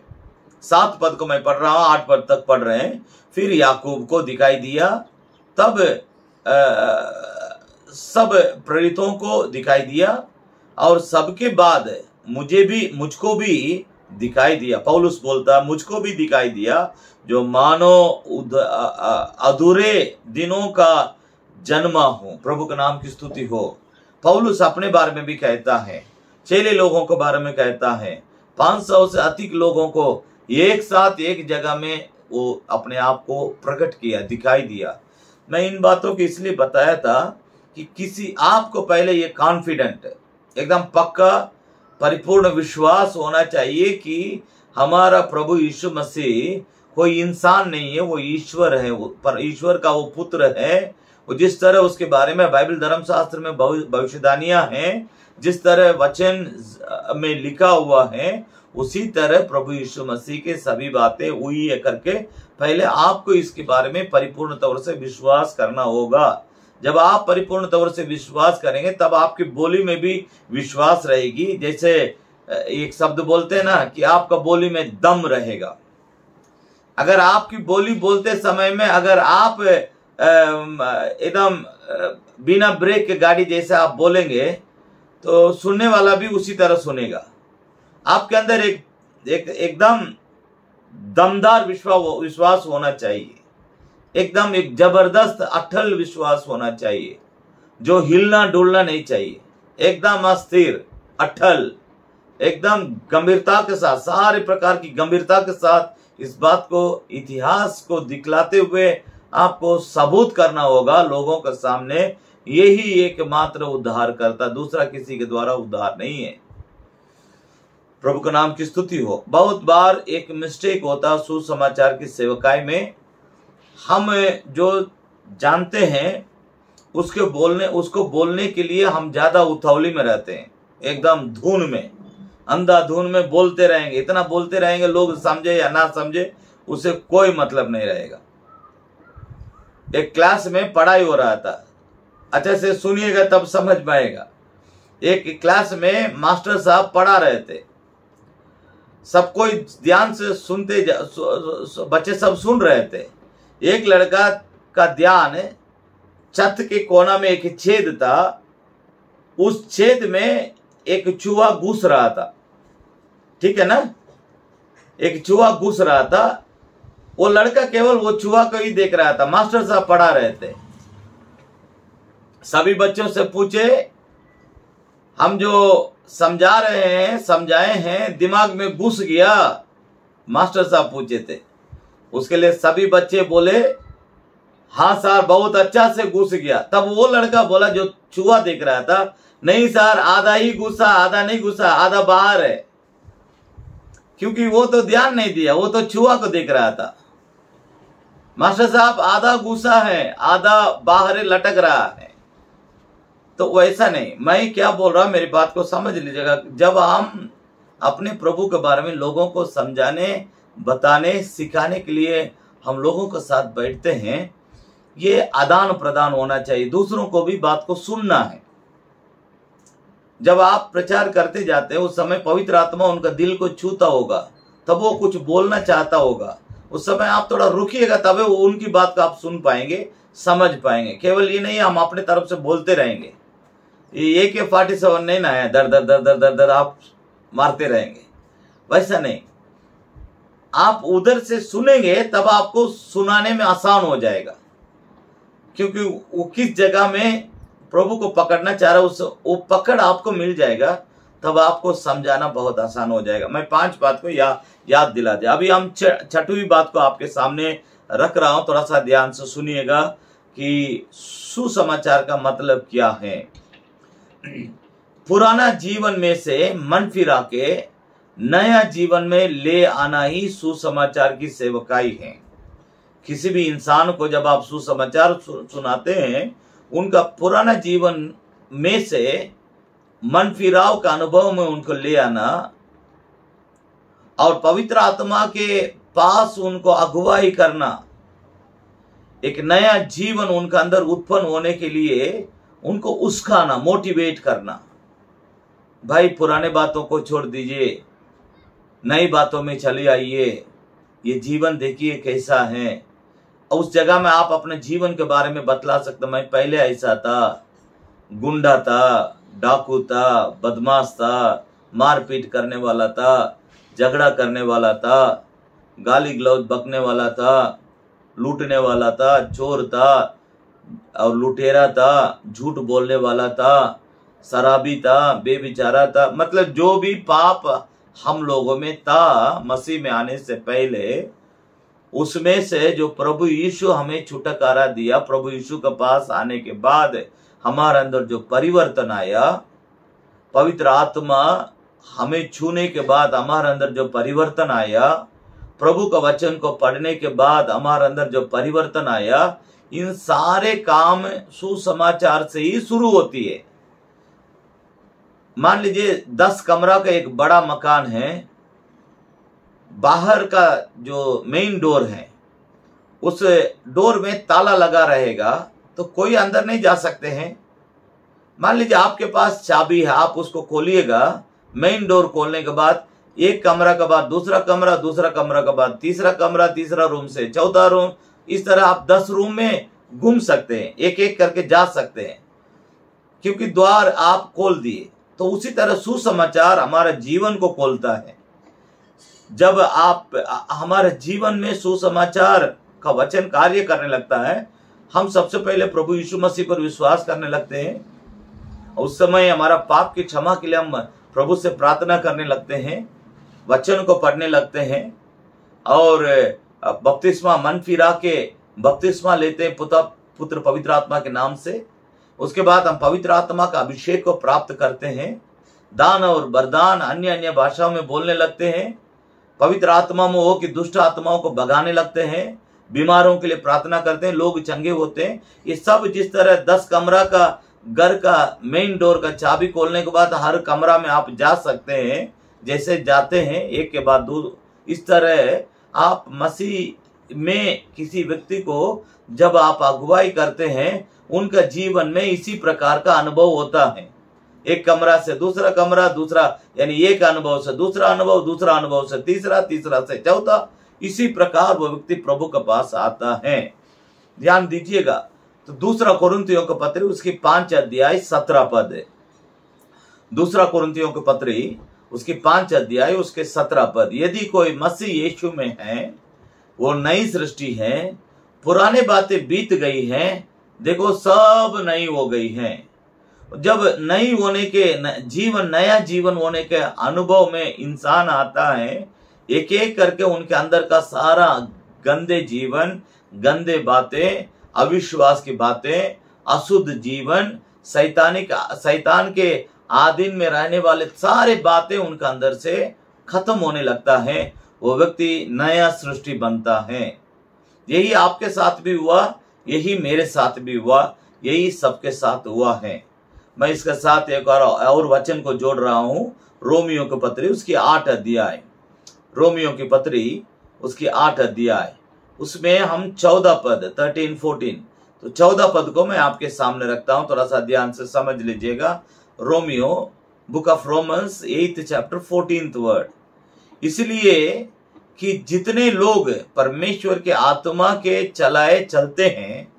[SPEAKER 1] सात पद को मैं पढ़ रहा हूँ आठ पद तक पढ़ रहे हैं। फिर याकूब को दिखाई दिया। तब अ, सब प्रेरितों को दिखाई दिया और सबके बाद मुझे भी मुझको भी दिखाई दिया। पौलुस बोलता मुझको भी दिखाई दिया जो मानो अधूरे दिनों का जन्मा हो। प्रभु का नाम की स्तुति हो। पौलुस अपने बारे में भी कहता है चेले लोगों के बारे में कहता है 500 से अधिक लोगों को एक साथ एक जगह में वो अपने आप को प्रकट किया, दिखाई दिया। मैं इन बातों को इसलिए बताया था कि किसी आपको पहले ये कॉन्फिडेंट एकदम पक्का, परिपूर्ण विश्वास होना चाहिए कि हमारा प्रभु यीशु मसीह कोई इंसान नहीं है, वो ईश्वर है, वो पर ईश्वर का वो पुत्र है। वो जिस तरह उसके बारे में बाइबल धर्म शास्त्र में भविष्य- भविष्यवाणियाँ हैं, जिस तरह वचन में लिखा हुआ है उसी तरह प्रभु यीशु मसीह के सभी बातें हुई है करके पहले आपको इसके बारे में परिपूर्ण तौर से विश्वास करना होगा। जब आप परिपूर्ण तौर से विश्वास करेंगे, तब आपकी बोली में भी विश्वास रहेगी। जैसे एक शब्द बोलते हैं ना कि आपका बोली में दम रहेगा। अगर आपकी बोली बोलते समय में अगर आप एकदम बिना ब्रेक के गाड़ी जैसे आप बोलेंगे तो सुनने वाला भी उसी तरह सुनेगा। आपके अंदर एक एक, एकदम दमदार विश्वास विश्वास होना चाहिए। एकदम एक ज़बरदस्त, अटल विश्वास होना चाहिए। जो हिलना डुलना नहीं चाहिए। एकदम अस्थिर, अटल, एकदम गंभीरता के साथ, सारे प्रकार की गंभीरता के साथ इस बात को, इतिहास को दिखलाते हुए आपको सबूत करना होगा लोगों के सामने। यही एकमात्र उद्धार करता दूसरा किसी के द्वारा उद्धार नहीं है। प्रभु का नाम की स्तुति हो। बहुत बार एक मिस्टेक होता सुसमाचार की सेवकाई में। हम जो जानते हैं, उसके बोलने, उसको बोलने के लिए हम ज़्यादा उतावली में रहते हैं। एकदम धुन में। अंधाधुन में बोलते रहेंगे। इतना बोलते रहेंगे, लोग समझे या ना समझे, उसे कोई मतलब नहीं रहेगा। एक क्लास में पढ़ाई हो रहा था। अच्छे से सुनिएगा तब समझ पाएगा एक क्लास में मास्टर साहब पढ़ा रहे थे। सब कोई ध्यान से सुनते बच्चे सब सुन रहे थे। एक लड़का का ध्यान छत के कोना में एक छेद था। उस छेद में एक चूहा घुस रहा था। ठीक है ना? एक चूहा घुस रहा था। वो लड़का केवल वो चूहा को ही देख रहा था। मास्टर साहब पढ़ा रहे थे। सभी बच्चों से पूछे हम जो समझा रहे हैं, समझाए हैं, दिमाग में घुस गया, मास्टर साहब पूछे थे। उसके लिए सभी बच्चे बोले हाँ सर, बहुत अच्छा से घुस गया। तब वो लड़का बोला जो चूहा देख रहा था, नहीं सर, आधा ही घुसा, आधा नहीं घुसा, आधा बाहर है। क्योंकि वो तो ध्यान नहीं दिया, वो तो चूहा को देख रहा था। मास्टर साहब, आधा घुसा है, आधा बाहर लटक रहा है। तो वैसा नहीं। मैं क्या बोल रहा मेरी बात को समझ लीजिएगा। जब हम अपने प्रभु के बारे में लोगों को समझाने, बताने, सिखाने के लिए हम लोगों के साथ बैठते हैं, ये आदान प्रदान होना चाहिए। दूसरों को भी बात को सुनना है। जब आप प्रचार करते जाते हैं, उस समय पवित्र आत्मा उनका दिल को छूता होगा, तब वो कुछ बोलना चाहता होगा। उस समय आप थोड़ा रुकिएगा तभी वो उनकी बात को आप सुन पाएँगे, समझ पाएँगे। केवल ये नहीं, हम अपने तरफ़ से बोलते रहेंगे। ये के फोर्टी सेवन नहीं ना है दर दर दर दर दर दर आप मारते रहेंगे। वैसा नहीं। आप उधर से सुनेंगे तब आपको सुनाने में आसान हो जाएगा। क्योंकि वो किस जगह में प्रभु को पकड़ना चाह रहा उस वो पकड़ आपको मिल जाएगा तब आपको समझाना बहुत आसान हो जाएगा। मैं पाँच बात को या, याद दिला दिया अभी हम छठवीं बात को आपके सामने रख रहा हूँ थोड़ा सा ध्यान से सुनिएगा कि सुसमाचार का मतलब क्या है। पुराना जीवन में से मन फिरा के नया जीवन में ले आना ही सुसमाचार की सेवकाई है। किसी भी इंसान को जब आप सुसमाचार सुनाते हैं, उनका पुराना जीवन में से मन फिराव का अनुभव में उनको ले आना और पवित्र आत्मा के पास उनको अगुवाई करना, एक नया जीवन उनका अंदर उत्पन्न होने के लिए उनको उसकाना मोटिवेट करना। भाई, पुराने बातों को छोड़ दीजिए, नई बातों में चले आइए, ये जीवन देखिए कैसा है। उस जगह में आप अपने जीवन के बारे में बतला सकते मैं पहले ऐसा था, गुंडा था, डाकू था, बदमाश था, मारपीट करने वाला था, झगड़ा करने वाला था, गाली ग्लौज बकने वाला था, लूटने वाला था, चोर था और लुटेरा था, झूठ बोलने वाला था, शराबी था बेबिचारा था। मतलब जो भी पाप हम लोगों में था, मसीह में आने से पहले, उसमें से जो प्रभु यीशु हमें छुटकारा दिया, प्रभु यीशु के पास आने के बाद हमारे अंदर जो परिवर्तन आया, पवित्र आत्मा हमें छूने के बाद हमारे अंदर जो परिवर्तन आया, प्रभु का वचन को पढ़ने के बाद हमारे अंदर जो परिवर्तन आया इन सारे काम सुसमाचार से ही शुरू होती है। मान लीजिए, दस कमरा का एक बड़ा मकान है, बाहर का जो मेन डोर है, उस डोर में ताला लगा रहेगा तो कोई अंदर नहीं जा सकते हैं। मान लीजिए, आपके पास चाबी है, आप उसको खोलिएगा मेन डोर खोलने के बाद, एक कमरा के बाद दूसरा कमरा दूसरा कमरा के बाद तीसरा कमरा, तीसरा रूम से चौथा रूम इस तरह आप दस रूम में घूम सकते हैं एक एक करके जा सकते हैं। क्योंकि द्वार आप खोल दिए तो उसी तरह सुसमाचार हमारे जीवन को खोलता है। जब आप, हमारे जीवन में सुसमाचार का वचन कार्य करने लगता है, हम सबसे पहले प्रभु यीशु मसीह पर विश्वास करने लगते हैं। उस समय हमारा पाप की क्षमा के लिए हम प्रभु से प्रार्थना करने लगते हैं, वचन को पढ़ने लगते हैं, और बपतिस्मा मन फिरा के बपतिस्मा लेते हैं पुत्र पुत्र पवित्र आत्मा के नाम से। उसके बाद हम पवित्र आत्मा का अभिषेक को प्राप्त करते हैं। दान और वरदान अन्य अन्य भाषाओं में बोलने लगते हैं। पवित्र आत्मा में हो कि दुष्ट आत्माओं को भगाने लगते हैं। बीमारों के लिए प्रार्थना करते हैं, लोग चंगे होते हैं। ये सब जिस तरह दस कमरा का घर का मेन डोर का चाबी खोलने के बाद हर कमरा में आप जा सकते हैं, जैसे जाते हैं, एक के बाद दो इस तरह आप मसीह में किसी व्यक्ति को जब आप अगुवाई करते हैं, उनका जीवन में इसी प्रकार का अनुभव होता है। एक कमरा से दूसरा कमरा, दूसरा, यानी एक अनुभव से दूसरा अनुभव दूसरा अनुभव से तीसरा तीसरा से चौथा, इसी प्रकार वो व्यक्ति प्रभु के पास आता है। ध्यान दीजिएगा तो दूसरा कुरुतियों का पत्र, उसकी पाँच अध्याय सत्रह पद है। दूसरा कुरुतियों के पत्र उसकी पाँच अध्याय उसके सत्रह पद। यदि कोई मसीह यीशु में है वो नई सृष्टि है पुराने बातें बीत गई हैं देखो सब नई हो गई हैं। जब नई होने के न, जीवन नया जीवन होने के अनुभव में इंसान आता है एक एक करके उनके अंदर का सारा गंदे जीवन गंदे बातें अविश्वास की बातें अशुद्ध जीवन सैतानिक सैतान के आधीन में रहने वाले सारे बातें उनका अंदर से खत्म होने लगता है। वो व्यक्ति नया सृष्टि बनता है। यही आपके साथ भी हुआ, यही मेरे साथ भी हुआ, यही सबके साथ हुआ है। मैं इसके साथ एक और और वचन को जोड़ रहा हूँ। रोमियो की पत्री, उसकी आठ अध्याय। रोमियो की पत्री, उसकी आठ अध्याय। उसमें हम चौदह पद थर्टीन फोर्टीन तो चौदह पद को मैं आपके सामने रखता हूँ, थोड़ा सा ध्यान से समझ लीजिएगा। Romeo, book of Romans eighth chapter fourteen word. इसलिए कि जितने लोग परमेश्वर के आत्मा के चलाए चलते हैं,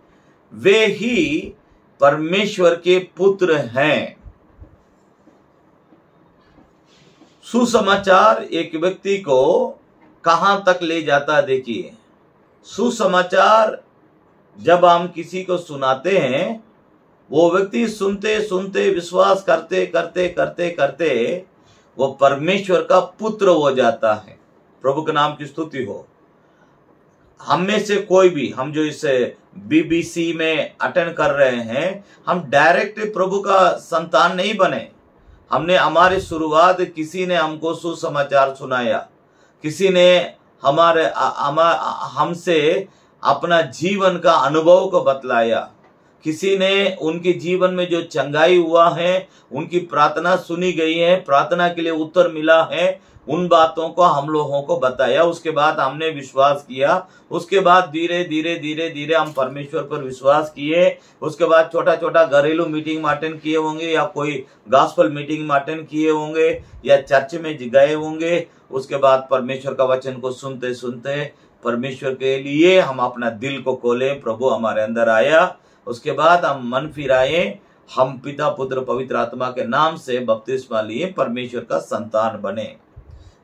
[SPEAKER 1] वे ही परमेश्वर के पुत्र हैं। सुसमाचार एक व्यक्ति को कहाँ तक ले जाता है, देखिए। सुसमाचार जब हम किसी को सुनाते हैं वो व्यक्ति सुनते सुनते, विश्वास करते करते करते करते वो परमेश्वर का पुत्र हो जाता है। प्रभु के नाम की स्तुति हो। हम में से कोई भी, हम जो इस बीबीसी में अटेंड कर रहे हैं, हम डायरेक्ट प्रभु का संतान नहीं बने। हमने हमारी शुरुआत, किसी ने हमको सुसमाचार सुनाया। किसी ने हमारे हमसे अपना जीवन का अनुभव को बतलाया। किसी ने उनके जीवन में जो चंगाई हुआ है, उनकी प्रार्थना सुनी गई है, प्रार्थना के लिए उत्तर मिला है, उन बातों को हम लोगों को बताया। उसके बाद हमने विश्वास किया। उसके बाद धीरे धीरे धीरे धीरे हम परमेश्वर पर विश्वास किए। उसके बाद छोटा छोटा घरेलू मीटिंग अटेंड किए होंगे या कोई गास्पल मीटिंग अटेंड किए होंगे या चर्च में गए होंगे। उसके बाद परमेश्वर का वचन को सुनते सुनते परमेश्वर के लिए हम अपना दिल को खोले, प्रभु हमारे अंदर आया। उसके बाद हम मन फिराए, हम पिता पुत्र पवित्र आत्मा के नाम से बपतिस्मा लिए परमेश्वर का संतान बने।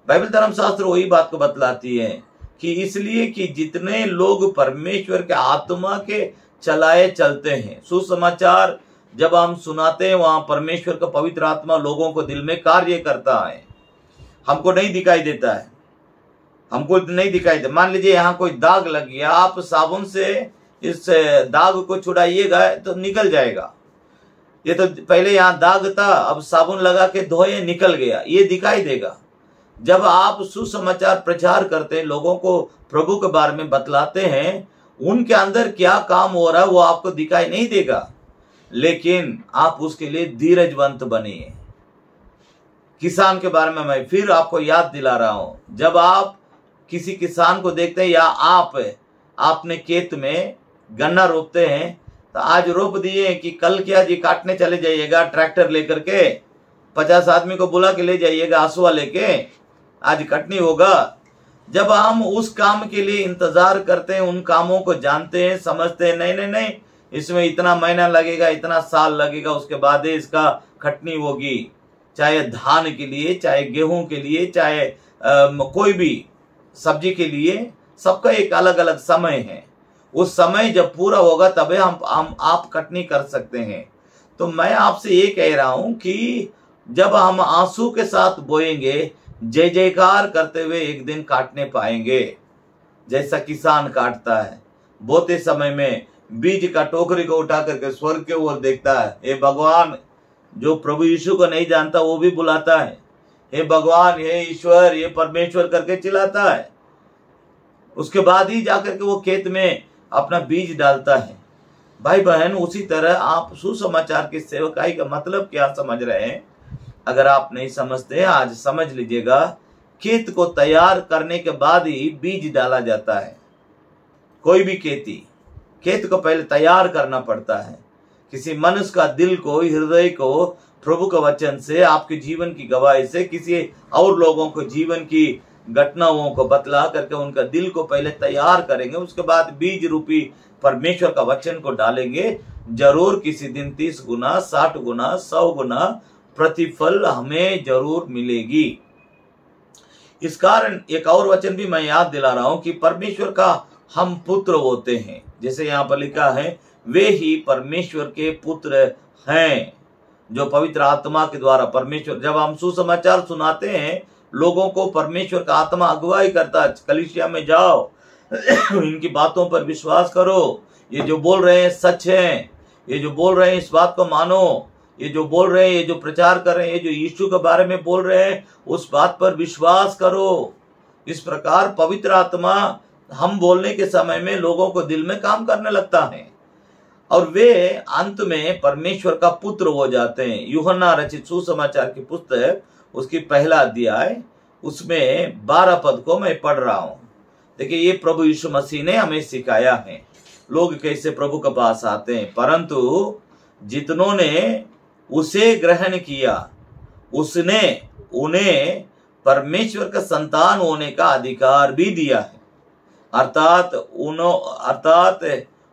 [SPEAKER 1] बाइबल धर्मशास्त्र वही बात को बतलाती है कि इसलिए कि जितने लोग परमेश्वर के आत्मा के चलाए चलते हैं, सुसमाचार जब हम सुनाते हैं, वहाँ परमेश्वर का पवित्र आत्मा लोगों को दिल में कार्य करता है। हमको नहीं दिखाई देता है। हमको नहीं दिखाई देता मान लीजिए यहाँ कोई दाग लग गया, आप साबुन से इस दाग को छुड़ाइएगा तो निकल जाएगा। ये तो पहले यहाँ दाग था, अब साबुन लगा के धोए, निकल गया। ये दिखाई देगा। जब आप सुसमाचार प्रचार करते हैं, लोगों को प्रभु के बारे में बतलाते हैं, उनके अंदर क्या काम हो रहा है, वो आपको दिखाई नहीं देगा। लेकिन आप उसके लिए धीरजवंत बनिए किसान के बारे में मैं फिर आपको याद दिला रहा हूँ। जब आप किसी किसान को देखते हैं या आप आपने खेत में गन्ना रोपते हैं तो आज रोप दिए कि कल क्या जी काटने चले जाइएगा ट्रैक्टर लेकर के पचास आदमी को बुला के ले जाइएगा आंसुआ लेके आज कटनी होगा। जब हम उस काम के लिए इंतज़ार करते हैं उन कामों को जानते हैं समझते हैं नहीं नहीं नहीं इसमें इतना महीना लगेगा इतना साल लगेगा उसके बाद ही इसका खटनी होगी। चाहे धान के लिए चाहे गेहूँ के लिए चाहे आ, कोई भी सब्ज़ी के लिए सबका एक अलग अलग समय है। उस समय जब पूरा होगा तबे हम हम आप कटनी कर सकते हैं। तो मैं आपसे ये कह रहा हूँ कि जब हम आँसू के साथ बोएँगे, जय जयकार करते हुए एक दिन काटने पाएँगे, जैसा किसान काटता है। बोते समय में बीज का टोकरी को उठा करके स्वर्ग के ओर देखता है। हे भगवान, जो प्रभु यीशु को नहीं जानता, वो भी बुलाता है। हे भगवान, हे ईश्वर, ये परमेश्वर करके चिल्लाता है। उसके बाद ही जाकर के वो खेत में अपना बीज डालता है। भाई बहन, उसी तरह आप सुसमाचार की सेवकाई का मतलब क्या समझ रहे हैं? अगर आप नहीं समझते, आज समझ लीजिएगा, खेत को तैयार करने के बाद ही बीज डाला जाता है। कोई भी खेती, खेत को पहले तैयार करना पड़ता है। किसी मनुष्य का दिल को, हृदय को, प्रभु का वचन से, आपके जीवन की गवाही से, किसी और लोगों को जीवन की घटनाओं को बतला करके उनका दिल को पहले तैयार करेंगे, उसके बाद बीज रूपी परमेश्वर का वचन को डालेंगे। ज़रूर किसी दिन तीस गुना, साठ गुना, सौ गुना प्रतिफल हमें ज़रूर मिलेगी। इस कारण एक और वचन भी मैं याद दिला रहा हूँ कि परमेश्वर का हम पुत्र होते हैं। जैसे यहाँ पर लिखा है, वे ही परमेश्वर के पुत्र हैं, जो पवित्र आत्मा के द्वारा परमेश्वर। जब हम सुसमाचार सुनाते हैं लोगों को परमेश्वर का आत्मा अगुवाई करता है। कलिसिया में जाओ, इनकी बातों पर विश्वास करो। ये जो बोल रहे हैं सच है। ये जो बोल रहे हैं इस बात को मानो। ये जो बोल रहे हैं, ये जो प्रचार कर रहे हैं, ये जो यीशु के बारे में बोल रहे हैं, उस बात पर विश्वास करो। इस प्रकार पवित्र आत्मा हम बोलने के समय में लोगों को दिल में काम करने लगता है। और वे अंत में परमेश्वर का पुत्र हो जाते हैं। युहन्ना रचित सुसमाचार की पुस्तक उसकी पहला अध्याय, उसमें बारह पद को मैं पढ़ रहा हूँ। देखिए, ये प्रभु यीशु मसीह ने हमें सिखाया है। लोग कैसे प्रभु के पास आते हैं, परंतु जितनों ने उसे ग्रहण किया, उसने उन्हें परमेश्वर का संतान होने का अधिकार भी दिया है। अर्थात अर्थात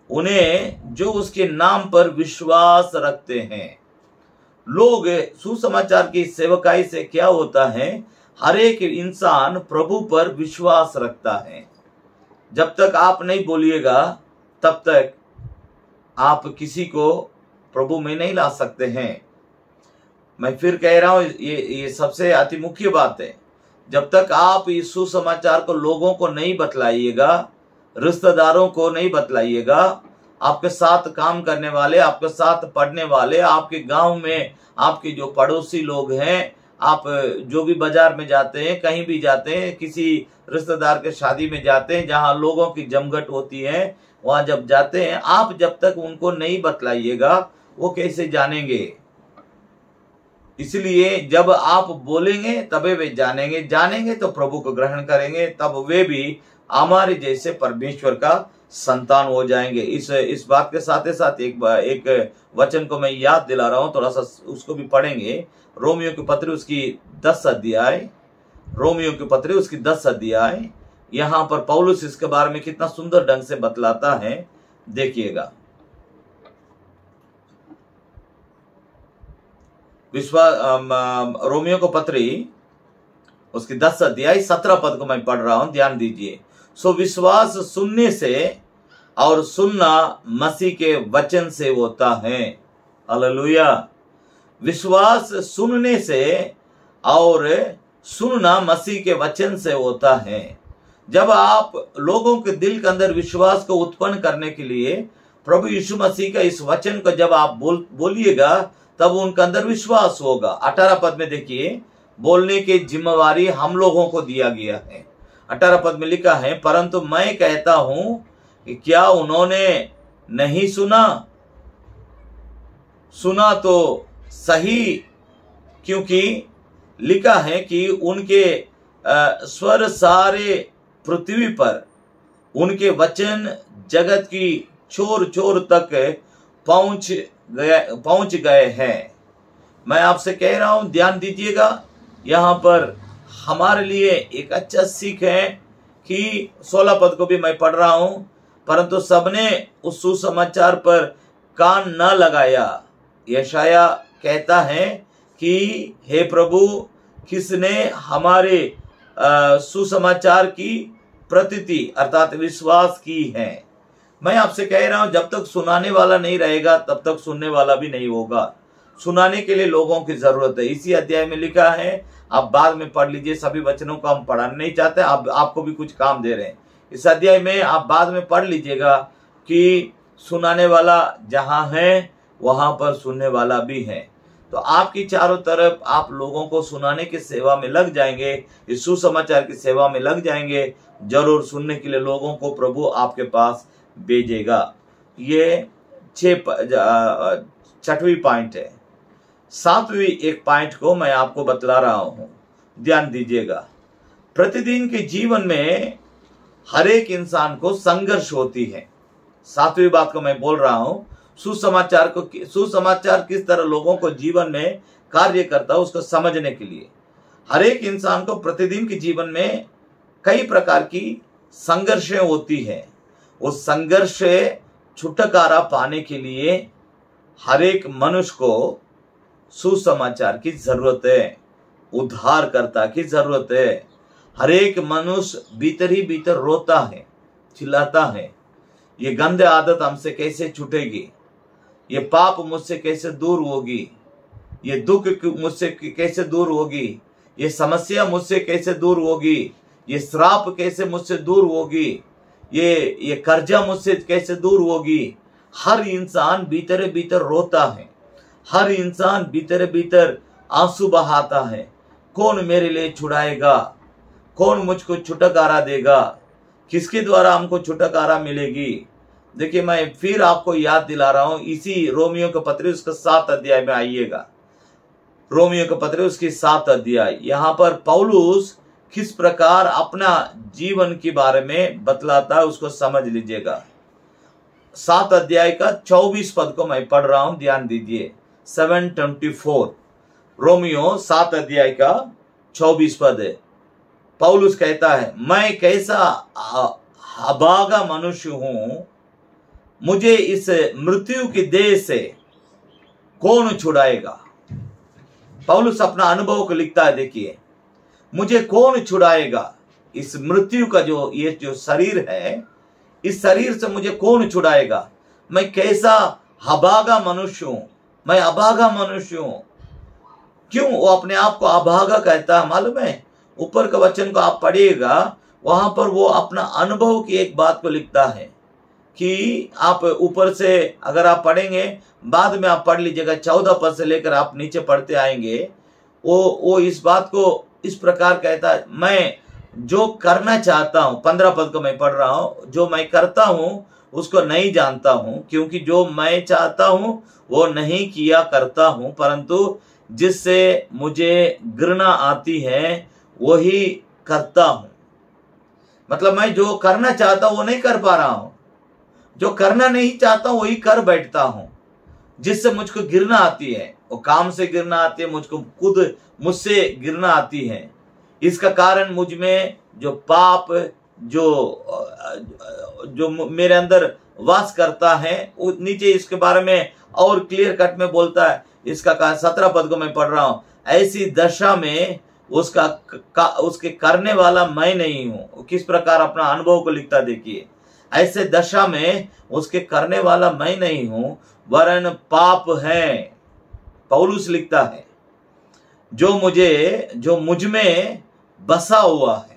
[SPEAKER 1] उन्हें जो उसके नाम पर विश्वास रखते हैं। लोग सुसमाचार की सेवकाई से क्या होता है? हर एक इंसान प्रभु पर विश्वास रखता है। जब तक आप नहीं बोलिएगा, तब तक आप किसी को प्रभु में नहीं ला सकते हैं। मैं फिर कह रहा हूँ, ये ये सबसे अति मुख्य बात है। जब तक आप इस सुसमाचार को लोगों को नहीं बतलाइएगा, रिश्तेदारों को नहीं बतलाइएगा आपके साथ काम करने वाले, आपके साथ पढ़ने वाले, आपके गाँव में आपके जो पड़ोसी लोग हैं, आप जो भी बाज़ार में जाते हैं, कहीं भी जाते हैं, किसी रिश्तेदार के शादी में जाते हैं, जहाँ लोगों की जमघट होती है, वहाँ जब जाते हैं, आप जब तक उनको नहीं बतलाइएगा, वो कैसे जानेंगे? इसलिए जब आप बोलेंगे, तबे वे जानेंगे। जानेंगे तो प्रभु को ग्रहण करेंगे, तब वे भी हमारे जैसे परमेश्वर का संतान हो जाएँगे। इस इस बात के साथ साथ एक एक वचन को मैं याद दिला रहा हूँ, थोड़ा सा उसको भी पढ़ेंगे। रोमियो की पत्र उसकी दस अध्याय, रोमियो की पत्र उसकी दस अध्याय। यहाँ पर पौलुस इसके बारे में कितना सुंदर ढंग से बतलाता है, देखिएगा। विश्वास रोमियो को पत्री, उसकी दस अध्याय, सत्रह पद को मैं पढ़ रहा हूँ, ध्यान दीजिए। सो विश्वास सुनने से और सुनना मसीह के वचन से होता है। अललुया विश्वास सुनने से और सुनना मसीह के वचन से होता है। जब आप लोगों के दिल के अंदर विश्वास को उत्पन्न करने के लिए प्रभु यीशु मसीह का इस वचन को जब आप बोल, बोलिएगा, तब उनके अंदर विश्वास होगा। अठारह पद में देखिए, बोलने की जिम्मेवारी हम लोगों को दिया गया है। अठारह पद में लिखा है, परंतु मैं कहता हूँ कि क्या उन्होंने नहीं सुना? सुना तो सही, क्योंकि लिखा है कि उनके स्वर सारे पृथ्वी पर, उनके वचन जगत की छोर छोर तक पहुँच गए पहुँच गए हैं। मैं आपसे कह रहा हूँ, ध्यान दीजिएगा, यहाँ पर हमारे लिए एक अच्छा सीख है कि सोलह पद को भी मैं पढ़ रहा हूँ, परंतु सबने उस सुसमाचार पर कान न लगाया। यशाया कहता है कि, हे प्रभु, किसने हमारे सुसमाचार की प्रतीति अर्थात विश्वास की है? मैं आपसे कह रहा हूँ, जब तक सुनाने वाला नहीं रहेगा, तब तक सुनने वाला भी नहीं होगा। सुनाने के लिए लोगों की ज़रूरत है। इसी अध्याय में लिखा है आप बाद में पढ़ लीजिए, सभी वचनों को हम पढ़ाना नहीं चाहते, आप, आपको भी कुछ काम दे रहे हैं। इस अध्याय में आप बाद में पढ़ लीजिएगा कि सुनाने वाला जहाँ है, वहाँ पर सुनने वाला भी है। तो आपकी चारों तरफ़ आप लोगों को सुनाने की सेवा में लग जाएँगे, इस सुसमाचार की सेवा में लग जाएँगे, ज़रूर सुनने के लिए लोगों को प्रभु आपके पास भेजेगा। ये छठवीं पॉइंट है। सातवीं एक पॉइंट को मैं आपको बतला रहा हूँ। ध्यान दीजिएगा। प्रतिदिन के जीवन में हर एक इंसान को संघर्ष होती है। सातवीं बात को मैं बोल रहा हूँ, सुसमाचार को सुसमाचार किस तरह लोगों को जीवन में कार्य करता है उसको समझने के लिए। हर एक इंसान को प्रतिदिन के जीवन में कई प्रकार की संघर्षें होती है। उस संघर्ष छुटकारा पाने के लिए हर एक मनुष्य को सुसमाचार की ज़रूरत है, उद्धारकर्ता की ज़रूरत है। हर एक मनुष्य भीतर ही भीतर रोता है, चिल्लाता है। ये गंदे आदत हमसे कैसे छूटेगी? ये पाप मुझसे कैसे दूर होगी? ये दुख मुझसे कैसे दूर होगी? ये समस्या मुझसे कैसे दूर होगी? ये श्राप कैसे मुझसे दूर होगी? ये ये कर्जा मुझसे कैसे दूर होगी? हर इंसान भीतर भीतर रोता है। हर इंसान भीतर भीतर आँसू बहाता है। कौन मेरे लिए छुड़ाएगा? कौन मुझको छुटकारा देगा? किसके द्वारा हमको छुटकारा मिलेगी? देखिए, मैं फिर आपको याद दिला रहा हूँ, इसी रोमियो के पत्र उसका सात अध्याय में आइएगा। रोमियो के पत्र उसकी सात अध्याय। यहाँ पर पौलुस किस प्रकार अपना जीवन के बारे में बतलाता है, उसको समझ लीजिएगा। सात अध्याय का चौबीस पद को मैं पढ़ रहा हूँ, ध्यान दीजिए। सेवन ट्वेंटी फोर रोमियो सात अध्याय का चौबीस पद है। पौलुस कहता है, मैं कैसा अभागा मनुष्य हूँ? मुझे इस मृत्यु की देह से कौन छुड़ाएगा? पौलुस अपना अनुभव को लिखता है, देखिए, मुझे कौन छुड़ाएगा? इस मृत्यु का जो, ये जो शरीर है, इस शरीर से मुझे कौन छुड़ाएगा? मैं कैसा हबागा मनुष्य हूँ? मैं अभागा मनुष्य हूँ। क्यों? वो अपने आप को अभागा कहता है, मालूम है? ऊपर का वचन को आप पढ़िएगा, वहाँ पर वो अपना अनुभव की एक बात को लिखता है कि आप ऊपर से अगर आप पढ़ेंगे, बाद में आप पढ़ लीजिएगा, चौदह पद से लेकर आप नीचे पढ़ते आएँगे, वो वो इस बात को इस प्रकार कहता है, मैं जो करना चाहता हूँ, पंद्रह पद को मैं पढ़ रहा हूँ, जो मैं करता हूँ उसको नहीं जानता हूँ, क्योंकि जो मैं चाहता हूँ, वो नहीं किया करता हूँ, परंतु जिससे मुझे घृणा आती है, वही करता हूँ। मतलब मैं जो करना चाहता हूँ, वो नहीं कर पा रहा हूँ। जो करना नहीं चाहता हूँ, वही कर बैठता हूँ। जिससे मुझको गिरना आती है, वो काम से गिरना आती है, मुझको खुद, मुझसे गिरना आती है। इसका कारण मुझमें जो पाप जो जो मेरे अंदर वास करता है नीचे इसके बारे में और क्लियर कट में बोलता है इसका कारण सत्रह पद को मैं पढ़ रहा हूँ। ऐसी दशा में उसका का, उसके करने वाला मैं नहीं हूँ। किस प्रकार अपना अनुभव को लिखता देखिए। ऐसे दशा में उसके करने वाला मैं नहीं हूँ वरन पाप है। पौलुस लिखता है जो मुझे जो मुझमें बसा हुआ है।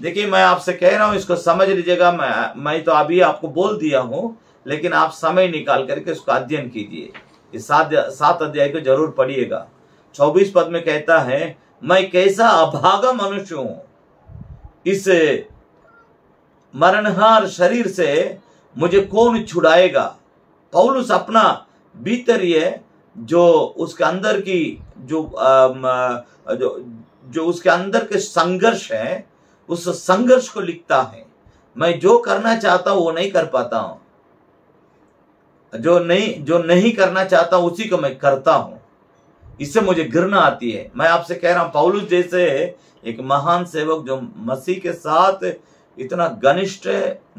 [SPEAKER 1] देखिए, मैं आपसे कह रहा हूँ, इसको समझ लीजिएगा, मैं मैं तो अभी आपको बोल दिया हूँ, लेकिन आप समय निकाल करके उसका अध्ययन कीजिए। इस सात सात अध्याय को ज़रूर पढ़िएगा। चौबीस पद में कहता है, मैं कैसा अभागा मनुष्य हूँ। इस मरणहार शरीर से मुझे कौन छुड़ाएगा? पौलुस अपना भीतर ये जो उसके अंदर की, जो जो जो उसके अंदर के संघर्ष है उस संघर्ष को लिखता है। मैं जो करना चाहता हूँ, वो नहीं कर पाता हूँ। जो नहीं जो नहीं करना चाहता उसी को मैं करता हूँ। इससे मुझे घृणा आती है। मैं आपसे कह रहा हूँ, पौलुस जैसे एक महान सेवक जो मसीह के साथ इतना घनिष्ठ,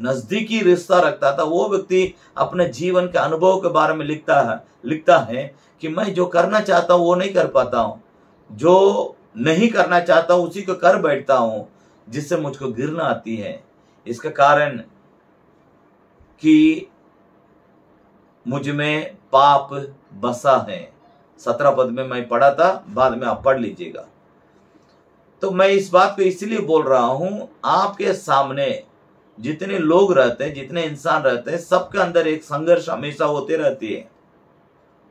[SPEAKER 1] नजदीकी रिश्ता रखता था, वो व्यक्ति अपने जीवन के अनुभव के बारे में लिखता है लिखता है कि मैं जो करना चाहता हूँ, वो नहीं कर पाता हूँ। जो नहीं करना चाहता उसी को कर बैठता हूँ। जिससे मुझको गिरना आती है। इसका कारण कि मुझमें पाप बसा है। सत्रह पद में मैं पढ़ा था, बाद में आप पढ़ लीजिएगा। तो मैं इस बात को इसलिए बोल रहा हूँ, आपके सामने जितने लोग रहते हैं, जितने इंसान रहते हैं, सबके अंदर एक संघर्ष हमेशा होते रहती है।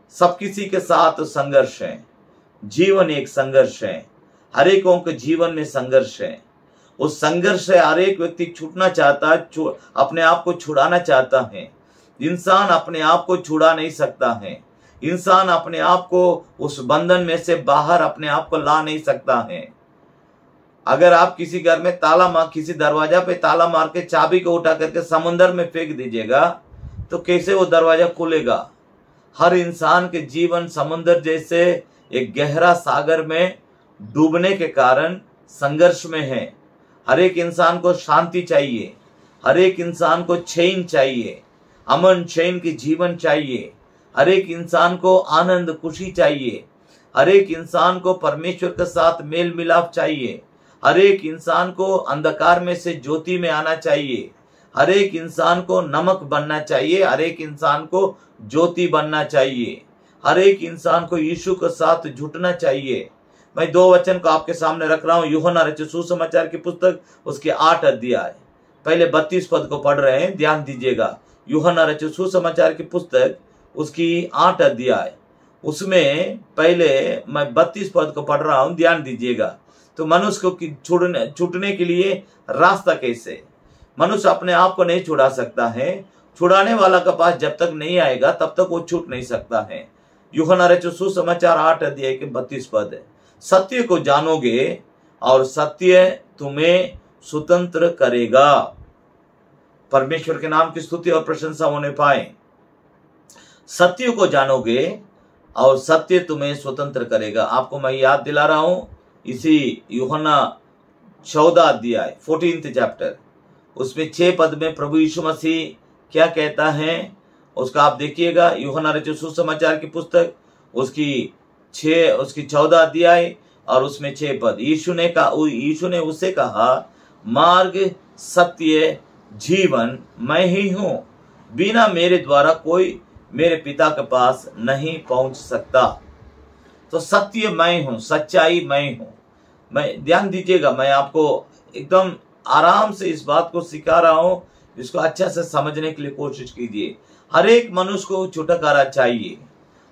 [SPEAKER 1] सब किसी के साथ संघर्ष है। जीवन एक संघर्ष है। हरेकों के जीवन में संघर्ष है। उस संघर्ष से हर एक व्यक्ति छूटना चाहता है अपने आप को छुड़ाना चाहता है। इंसान अपने आप को छुड़ा नहीं सकता है। इंसान अपने आप को उस बंधन में से बाहर अपने आप को ला नहीं सकता है। अगर आप किसी घर में ताला मार, किसी दरवाज़ा पे ताला मार के चाबी को उठा करके समुन्द्र में फेंक दीजिएगा तो कैसे वो दरवाज़ा खुलेगा? हर इंसान के जीवन समुन्द्र जैसे एक गहरा सागर में डूबने के कारण संघर्ष में है। हर एक इंसान को शांति चाहिए, हर एक इंसान को चैन चाहिए, अमन चैन की जीवन चाहिए, हर एक इंसान को आनंद, खुशी चाहिए, हर एक इंसान को परमेश्वर के साथ मेल मिलाप चाहिए, हर एक इंसान को अंधकार में से ज्योति में आना चाहिए, हर एक इंसान को नमक बनना चाहिए, हर एक इंसान को ज्योति बनना चाहिए, हर एक इंसान को यीशु के साथ जुटना चाहिए। मैं दो वचन को आपके सामने रख रहा हूँ। यूहना रचित सुसमाचार की पुस्तक, उसके आठ अध्याय। पहले बत्तीस पद को पढ़ रहे हैं, ध्यान दीजिएगा। यूहना रचित सुसमाचार की पुस्तक, उसकी आठ अध्याय। उसमें पहले मैं बत्तीस पद को पढ़ रहा हूँ, ध्यान दीजिएगा। तो मनुष्य को छुड़ने छूटने के लिए रास्ता कैसे? मनुष्य अपने आप को नहीं छुड़ा सकता है। छुड़ाने वाला का पास जब तक नहीं आएगा, तब तक वो छूट नहीं सकता है। युहना रचो सुसमाचार आठ अध्याय के बत्तीस पद है। सत्य को जानोगे और सत्य तुम्हें स्वतंत्र करेगा। परमेश्वर के नाम की स्तुति और प्रशंसा होने पाए। सत्य को जानोगे और सत्य तुम्हें स्वतंत्र करेगा। आपको मैं याद दिला रहा हूँ, इसी युहना चौदह अध्याय फोर्टींथ चैप्टर उसमें छह पद में प्रभु यीशु मसीह क्या कहता है, उसका आप देखिएगा। युहना रचो सुसमाचार की पुस्तक, उसकी छ उसकी चौदह अध्याय और उसमें छह पद। यीशु ने कहा यीशु ने उसे कहा, मार्ग सत्य जीवन मैं ही हूँ। बिना मेरे द्वारा कोई मेरे पिता के पास नहीं पहुँच सकता। तो सत्य मैं हूँ, सच्चाई मैं हूँ। मैं ध्यान दीजिएगा, मैं आपको एकदम आराम से इस बात को सिखा रहा हूँ, इसको अच्छा से समझने के लिए कोशिश कीजिए। हर एक मनुष्य को छुटकारा चाहिए।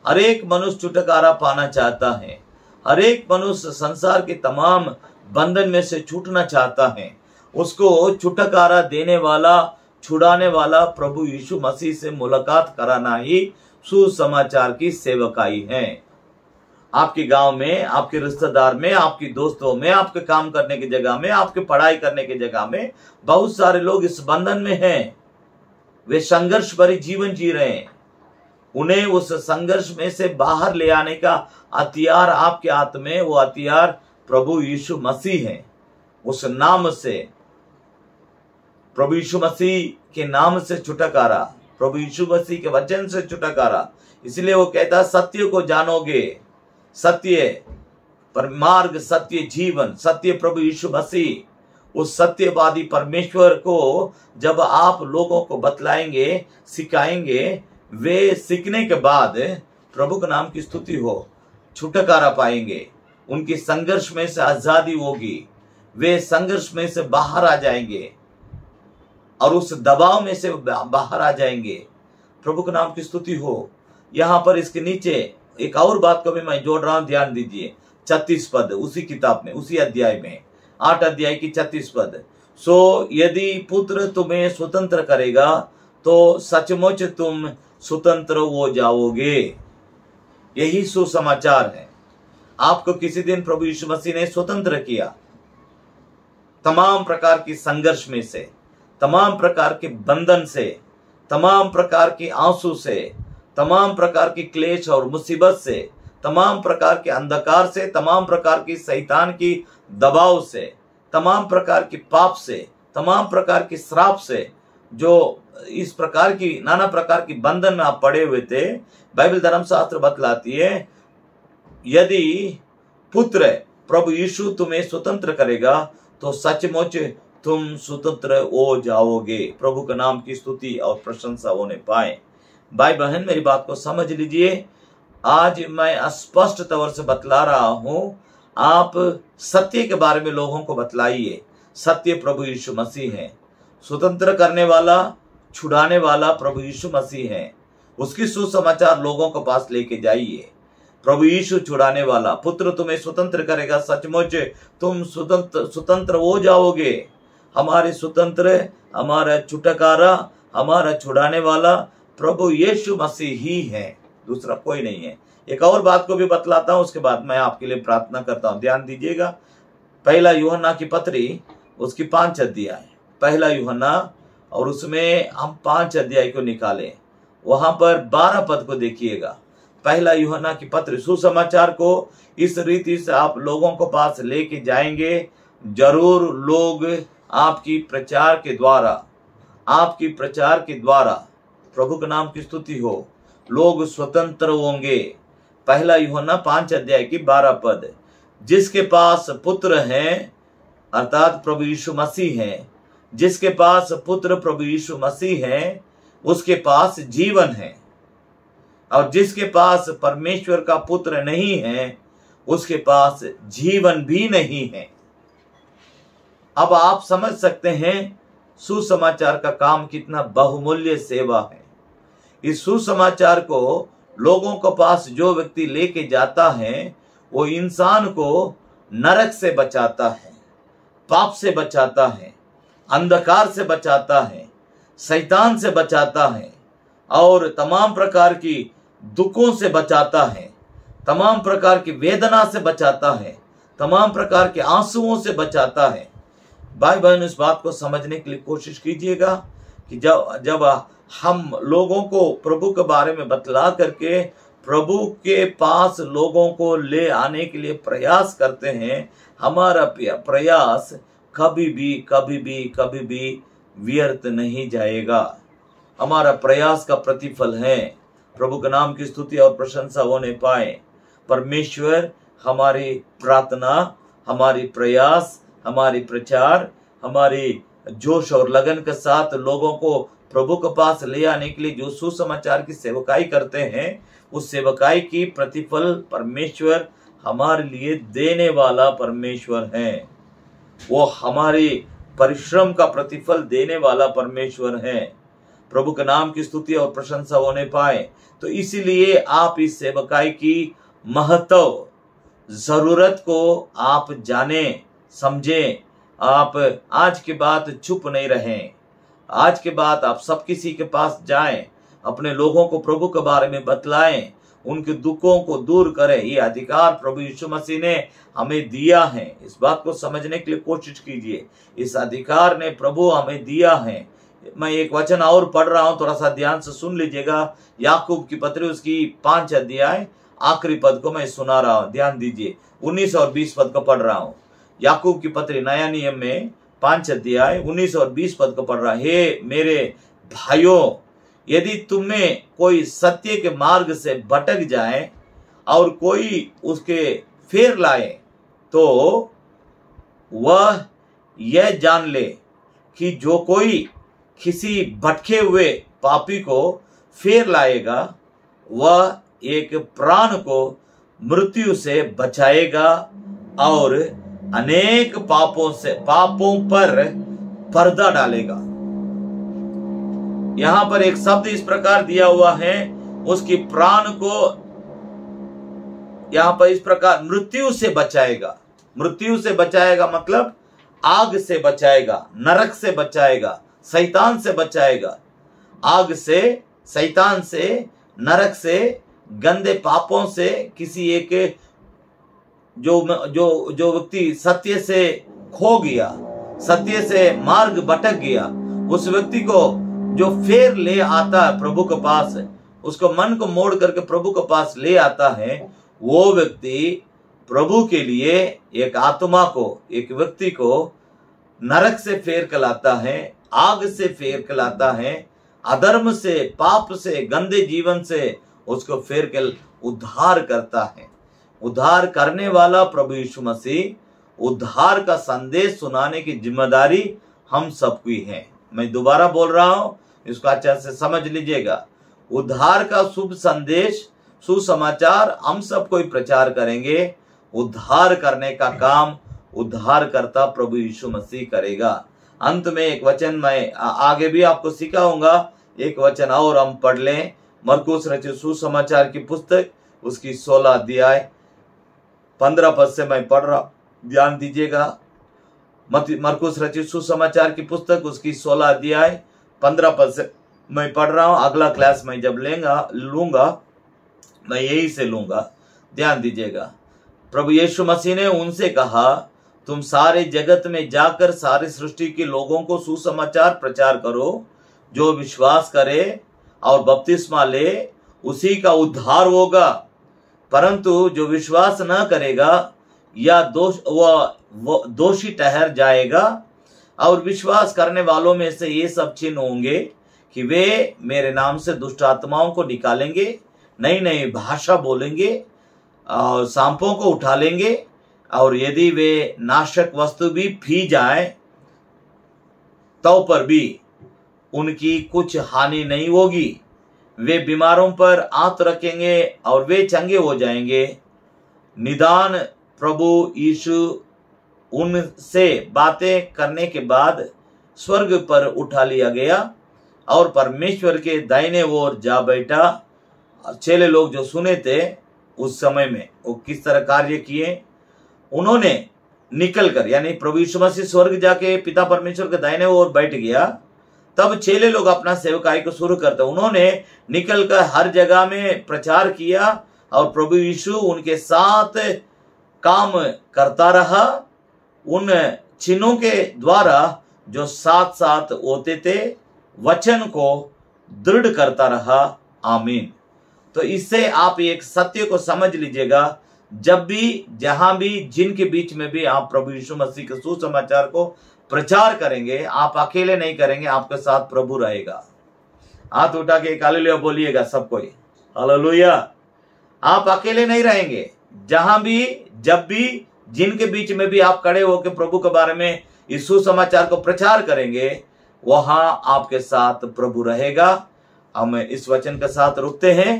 [SPEAKER 1] हर एक मनुष्य छुटकारा पाना चाहता है। हर एक मनुष्य संसार के तमाम बंधन में से छूटना चाहता है। उसको छुटकारा देने वाला, छुड़ाने वाला प्रभु यीशु मसीह से मुलाकात कराना ही सुसमाचार की सेवकाई है। आपके गाँव में, आपके रिश्तेदार में, आपके दोस्तों में, आपके काम करने की जगह में, आपके पढ़ाई करने की जगह में बहुत सारे लोग इस बंधन में हैं। वे संघर्ष भरी जीवन जी रहे हैं। उन्हें उस संघर्ष में से बाहर ले आने का हथियार आपके हाथ में वो हथियार प्रभु यीशु मसीह है। उस नाम से, प्रभु यीशु मसीह के नाम से छुटकारा, प्रभु यीशु मसीह के वचन से छुटकारा। इसलिए वो कहता सत्य को जानोगे। सत्य पर मार्ग सत्य जीवन, सत्य प्रभु यीशु मसीह। उस सत्यवादी परमेश्वर को जब आप लोगों को बतलाएँगे, सिखाएँगे वे सीखने के बाद प्रभु के नाम की स्तुति हो, छुटकारा पाएँगे। उनकी संघर्ष में से आज़ादी होगी। वे संघर्ष में से बाहर आ जाएँगे और उस दबाव में से बाहर आ जाएँगे। प्रभु के नाम की स्तुति हो। यहाँ पर इसके नीचे एक और बात को भी मैं जोड़ रहा हूँ, ध्यान दीजिए। छत्तीस पद, उसी किताब में, उसी अध्याय में। आठ अध्याय की छत्तीस पद। सो यदि पुत्र तुम्हें स्वतंत्र करेगा तो सचमुच तुम स्वतंत्र हो जाओगे। यही सुसमाचार है। आपको किसी दिन प्रभु यीशु मसीह ने स्वतंत्र किया। तमाम प्रकार की संघर्ष में से, तमाम प्रकार के बंधन से, तमाम प्रकार के आँसू से, तमाम प्रकार की क्लेश और मुसीबत से, तमाम प्रकार के अंधकार से, तमाम प्रकार की सैतान की दबाव से, तमाम प्रकार के पाप से, तमाम प्रकार की श्राप से, जो इस प्रकार की, नाना प्रकार की बंधन में आप पड़े हुए थे। बाइबल धर्मशास्त्र बतलाती है, यदि पुत्र प्रभु यीशु तुम्हें स्वतंत्र करेगा तो सचमुच तुम स्वतंत्र हो जाओगे। प्रभु का नाम की स्तुति और प्रशंसा होने पाए। भाई बहन, मेरी बात को समझ लीजिए। आज मैं स्पष्ट तौर से बतला रहा हूँ, आप सत्य के बारे में लोगों को बतलाइए। सत्य प्रभु यीशु मसीह है। स्वतंत्र करने वाला छुड़ाने वाला प्रभु यीशु मसीह है। उसकी सुसमाचार लोगों के पास लेके जाइए। प्रभु यीशु छुड़ाने वाला, पुत्र तुम्हें स्वतंत्र करेगा, सचमुच तुम स्वतंत्र स्वतंत्र हो जाओगे। हमारे स्वतंत्र, हमारा छुटकारा, हमारा छुड़ाने वाला प्रभु यीशु मसीह ही है। दूसरा कोई नहीं है। एक और बात को भी बतलाता हूँ, उसके बाद मैं आपके लिए प्रार्थना करता हूँ। ध्यान दीजिएगा, पहला युहन्ना की पत्री, उसकी पाँच अध्याय। पहला युहन्ना और उसमें हम पाँच अध्याय को निकाले। वहाँ पर बारह पद को देखिएगा। पहला युहन्ना की पत्र सुसमाचार को, इस रीति से आप लोगों को पास लेके जाएँगे। ज़रूर लोग आपकी प्रचार के द्वारा, आपकी प्रचार के द्वारा प्रभु के नाम की स्तुति हो। लोग स्वतंत्र होंगे। पहला युहना पाँच अध्याय की बारह पद। जिसके पास पुत्र है, अर्थात प्रभु यीशु मसीह है जिसके पास पुत्र प्रभु यीशु मसीह है, उसके पास जीवन है। और जिसके पास परमेश्वर का पुत्र नहीं है, उसके पास जीवन भी नहीं है। अब आप समझ सकते हैं, सुसमाचार का काम कितना बहुमूल्य सेवा है। इस सुसमाचार को लोगों के पास जो व्यक्ति लेके जाता है, वो इंसान को नरक से बचाता है, पाप से बचाता है। अंधकार से बचाता है, शैतान से बचाता है, और तमाम प्रकार की दुखों से बचाता है, तमाम प्रकार की वेदना से बचाता है, तमाम प्रकार के आंसुओं से बचाता है। भाई बहन, इस बात को समझने के लिए कोशिश कीजिएगा कि जब जब हम लोगों को प्रभु के बारे में बतला करके प्रभु के पास लोगों को ले आने के लिए प्रयास करते हैं, हमारा प्रयास कभी भी कभी भी कभी भी व्यर्थ नहीं जाएगा। हमारा प्रयास का प्रतिफल है। प्रभु के नाम की स्तुति और प्रशंसा होने पाए। परमेश्वर, हमारी प्रार्थना, हमारी प्रयास, हमारी प्रचार, हमारी जोश और लगन के साथ लोगों को प्रभु के पास ले आने के लिए जो सुसमाचार की सेवकाई करते हैं, उस सेवकाई की प्रतिफल परमेश्वर हमारे लिए देने वाला परमेश्वर है। वो हमारे परिश्रम का प्रतिफल देने वाला परमेश्वर है। प्रभु के नाम की स्तुति और प्रशंसा होने पाए। तो इसीलिए आप इस सेवकाई की महत्व, ज़रूरत को आप जाने, समझे। आप आज के बाद चुप नहीं रहें। आज के बाद आप सब किसी के पास जाएँ, अपने लोगों को प्रभु के बारे में बतलाएँ। उनके दुखों को दूर करें। ये अधिकार प्रभु यीशु मसीह ने हमें दिया है। इस बात को समझने के लिए कोशिश कीजिए। इस अधिकार ने प्रभु हमें दिया है। मैं एक वचन और पढ़ रहा हूँ, थोड़ा सा ध्यान से सुन लीजिएगा। याकूब की पत्री, उसकी पाँच अध्याय, आखिरी पद को मैं सुना रहा हूँ। ध्यान दीजिए। उन्नीस और बीस पद को पढ़ रहा हूँ। याकूब की पत्री, नया नियम में पाँच अध्याय, उन्नीस और बीस पद को पढ़ रहा हे। मेरे भाइयों यदि तुम्हें कोई सत्य के मार्ग से भटक जाए और कोई उसके फेर लाए तो वह यह जान ले कि जो कोई किसी भटके हुए पापी को फेर लाएगा, वह एक प्राण को मृत्यु से बचाएगा और अनेक पापों से, पापों पर पर्दा डालेगा। यहाँ पर एक शब्द इस प्रकार दिया हुआ है, उसकी प्राण को यहाँ पर इस प्रकार मृत्यु से बचाएगा। मृत्यु से बचाएगा मतलब आग से बचाएगा, नरक से बचाएगा, शैतान से बचाएगा। आग से, शैतान से, नरक से, गंदे पापों से किसी एक जो जो जो व्यक्ति सत्य से खो गया, सत्य से मार्ग भटक गया, उस व्यक्ति को जो फेर ले आता है प्रभु के पास, उसको मन को मोड़ करके प्रभु के पास ले आता है, वो व्यक्ति प्रभु के लिए एक आत्मा को, एक व्यक्ति को नरक से फेर कलाता है, आग से फेर कलाता है, अधर्म से, पाप से, गंदे जीवन से उसको फेर के उद्धार करता है। उद्धार करने वाला प्रभु यीशु मसीह, उद्धार का संदेश सुनाने की ज़िम्मेदारी हम सबकी है। मैं दोबारा बोल रहा हूँ, इसको अच्छा से समझ लीजिएगा। उद्धार का शुभ संदेश, सुसमाचार, हम सब कोई प्रचार करेंगे। उद्धार करने का काम उद्धार करता प्रभु यीशु मसीह करेगा। अंत में एक वचन मैं आगे भी आपको सिखाऊँगा। एक वचन और हम पढ़ लें। मरकुस रचित सुसमाचार की पुस्तक, उसकी सोलह अध्याय, पंद्रह पद से मैं पढ़ रहा ध्यान दीजिएगा। मरकुस रचित सुसमाचार की पुस्तक, उसकी सोलह अध्याय, पंद्रह पद से मैं पढ़ रहा हूँ। अगला क्लास में जब लेंगा, लूँगा, मैं यही से लूँगा। ध्यान दीजिएगा। प्रभु यीशु मसीह ने उनसे कहा, तुम सारे जगत में जाकर सारे सृष्टि के लोगों को सुसमाचार प्रचार करो। जो विश्वास करे और बपतिस्मा ले, उसी का उद्धार होगा। परंतु जो विश्वास न करेगा या दोष वह दोषी ठहर जाएगा। और विश्वास करने वालों में से ये सब चिन्ह होंगे कि वे मेरे नाम से दुष्ट आत्माओं को निकालेंगे नई नई भाषा बोलेंगे, और सांपों को उठा लेंगे, और यदि वे नाशक वस्तु भी फ़ी जाए तो पर भी उनकी कुछ हानि नहीं होगी। वे बीमारों पर आंत रखेंगे और वे चंगे हो जाएँगे। निदान प्रभु यीशु उनसे बातें करने के बाद स्वर्ग पर उठा लिया गया और परमेश्वर के दाहिने ओर जा बैठा। चेले लोग जो सुने थे उस समय में वो किस तरह कार्य किए, उन्होंने निकल कर यानी प्रभु यीशु मसीह स्वर्ग जाके पिता परमेश्वर के दाहिने ओर बैठ गया। तब चेले लोग अपना सेवकाई को शुरू करते, उन्होंने निकल कर हर जगह में प्रचार किया और प्रभु यीशु उनके साथ काम करता रहा। उन चिन्हों के द्वारा जो साथ साथ होते थे, वचन को दृढ़ करता रहा। आमीन। तो इससे आप एक सत्य को समझ लीजिएगा। जब भी, जहाँ भी, जिनके बीच में भी आप प्रभु यीशु मसीह के सुसमाचार को प्रचार करेंगे, आप अकेले नहीं करेंगे, आपके साथ प्रभु रहेगा। हाथ उठा के हालेलुया बोलिएगा सब कोई हालेलुया। आप अकेले नहीं रहेंगे। जहाँ भी जब भी जिनके बीच में भी आप खड़े होकर प्रभु के बारे में इस सुसमाचार को प्रचार करेंगे वहाँ आपके साथ प्रभु रहेगा। हम इस वचन के साथ रुकते हैं।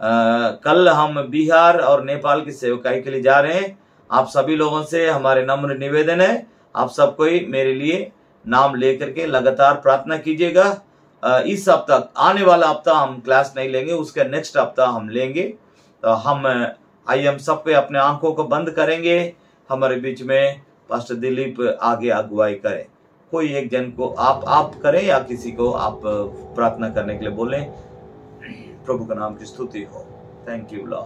[SPEAKER 1] आ, कल हम बिहार और नेपाल की सेवकाई के लिए जा रहे हैं। आप सभी लोगों से हमारे नम्र निवेदन है। आप सब कोई मेरे लिए नाम लेकर के लगातार प्रार्थना कीजिएगा। इस हफ़्ता आने वाला हफ़्ता हम क्लास नहीं लेंगे उसका नेक्स्ट हफ़्ता हम लेंगे। तो हम आइए हम सब पे अपने आँखों को बंद करेंगे। हमारे बीच में पास्टर दिलीप आगे अगुवाई करें। कोई एक जन को आप आप करें या किसी को आप प्रार्थना करने के लिए बोलें। प्रभु का नाम की स्तुति हो। Thank you law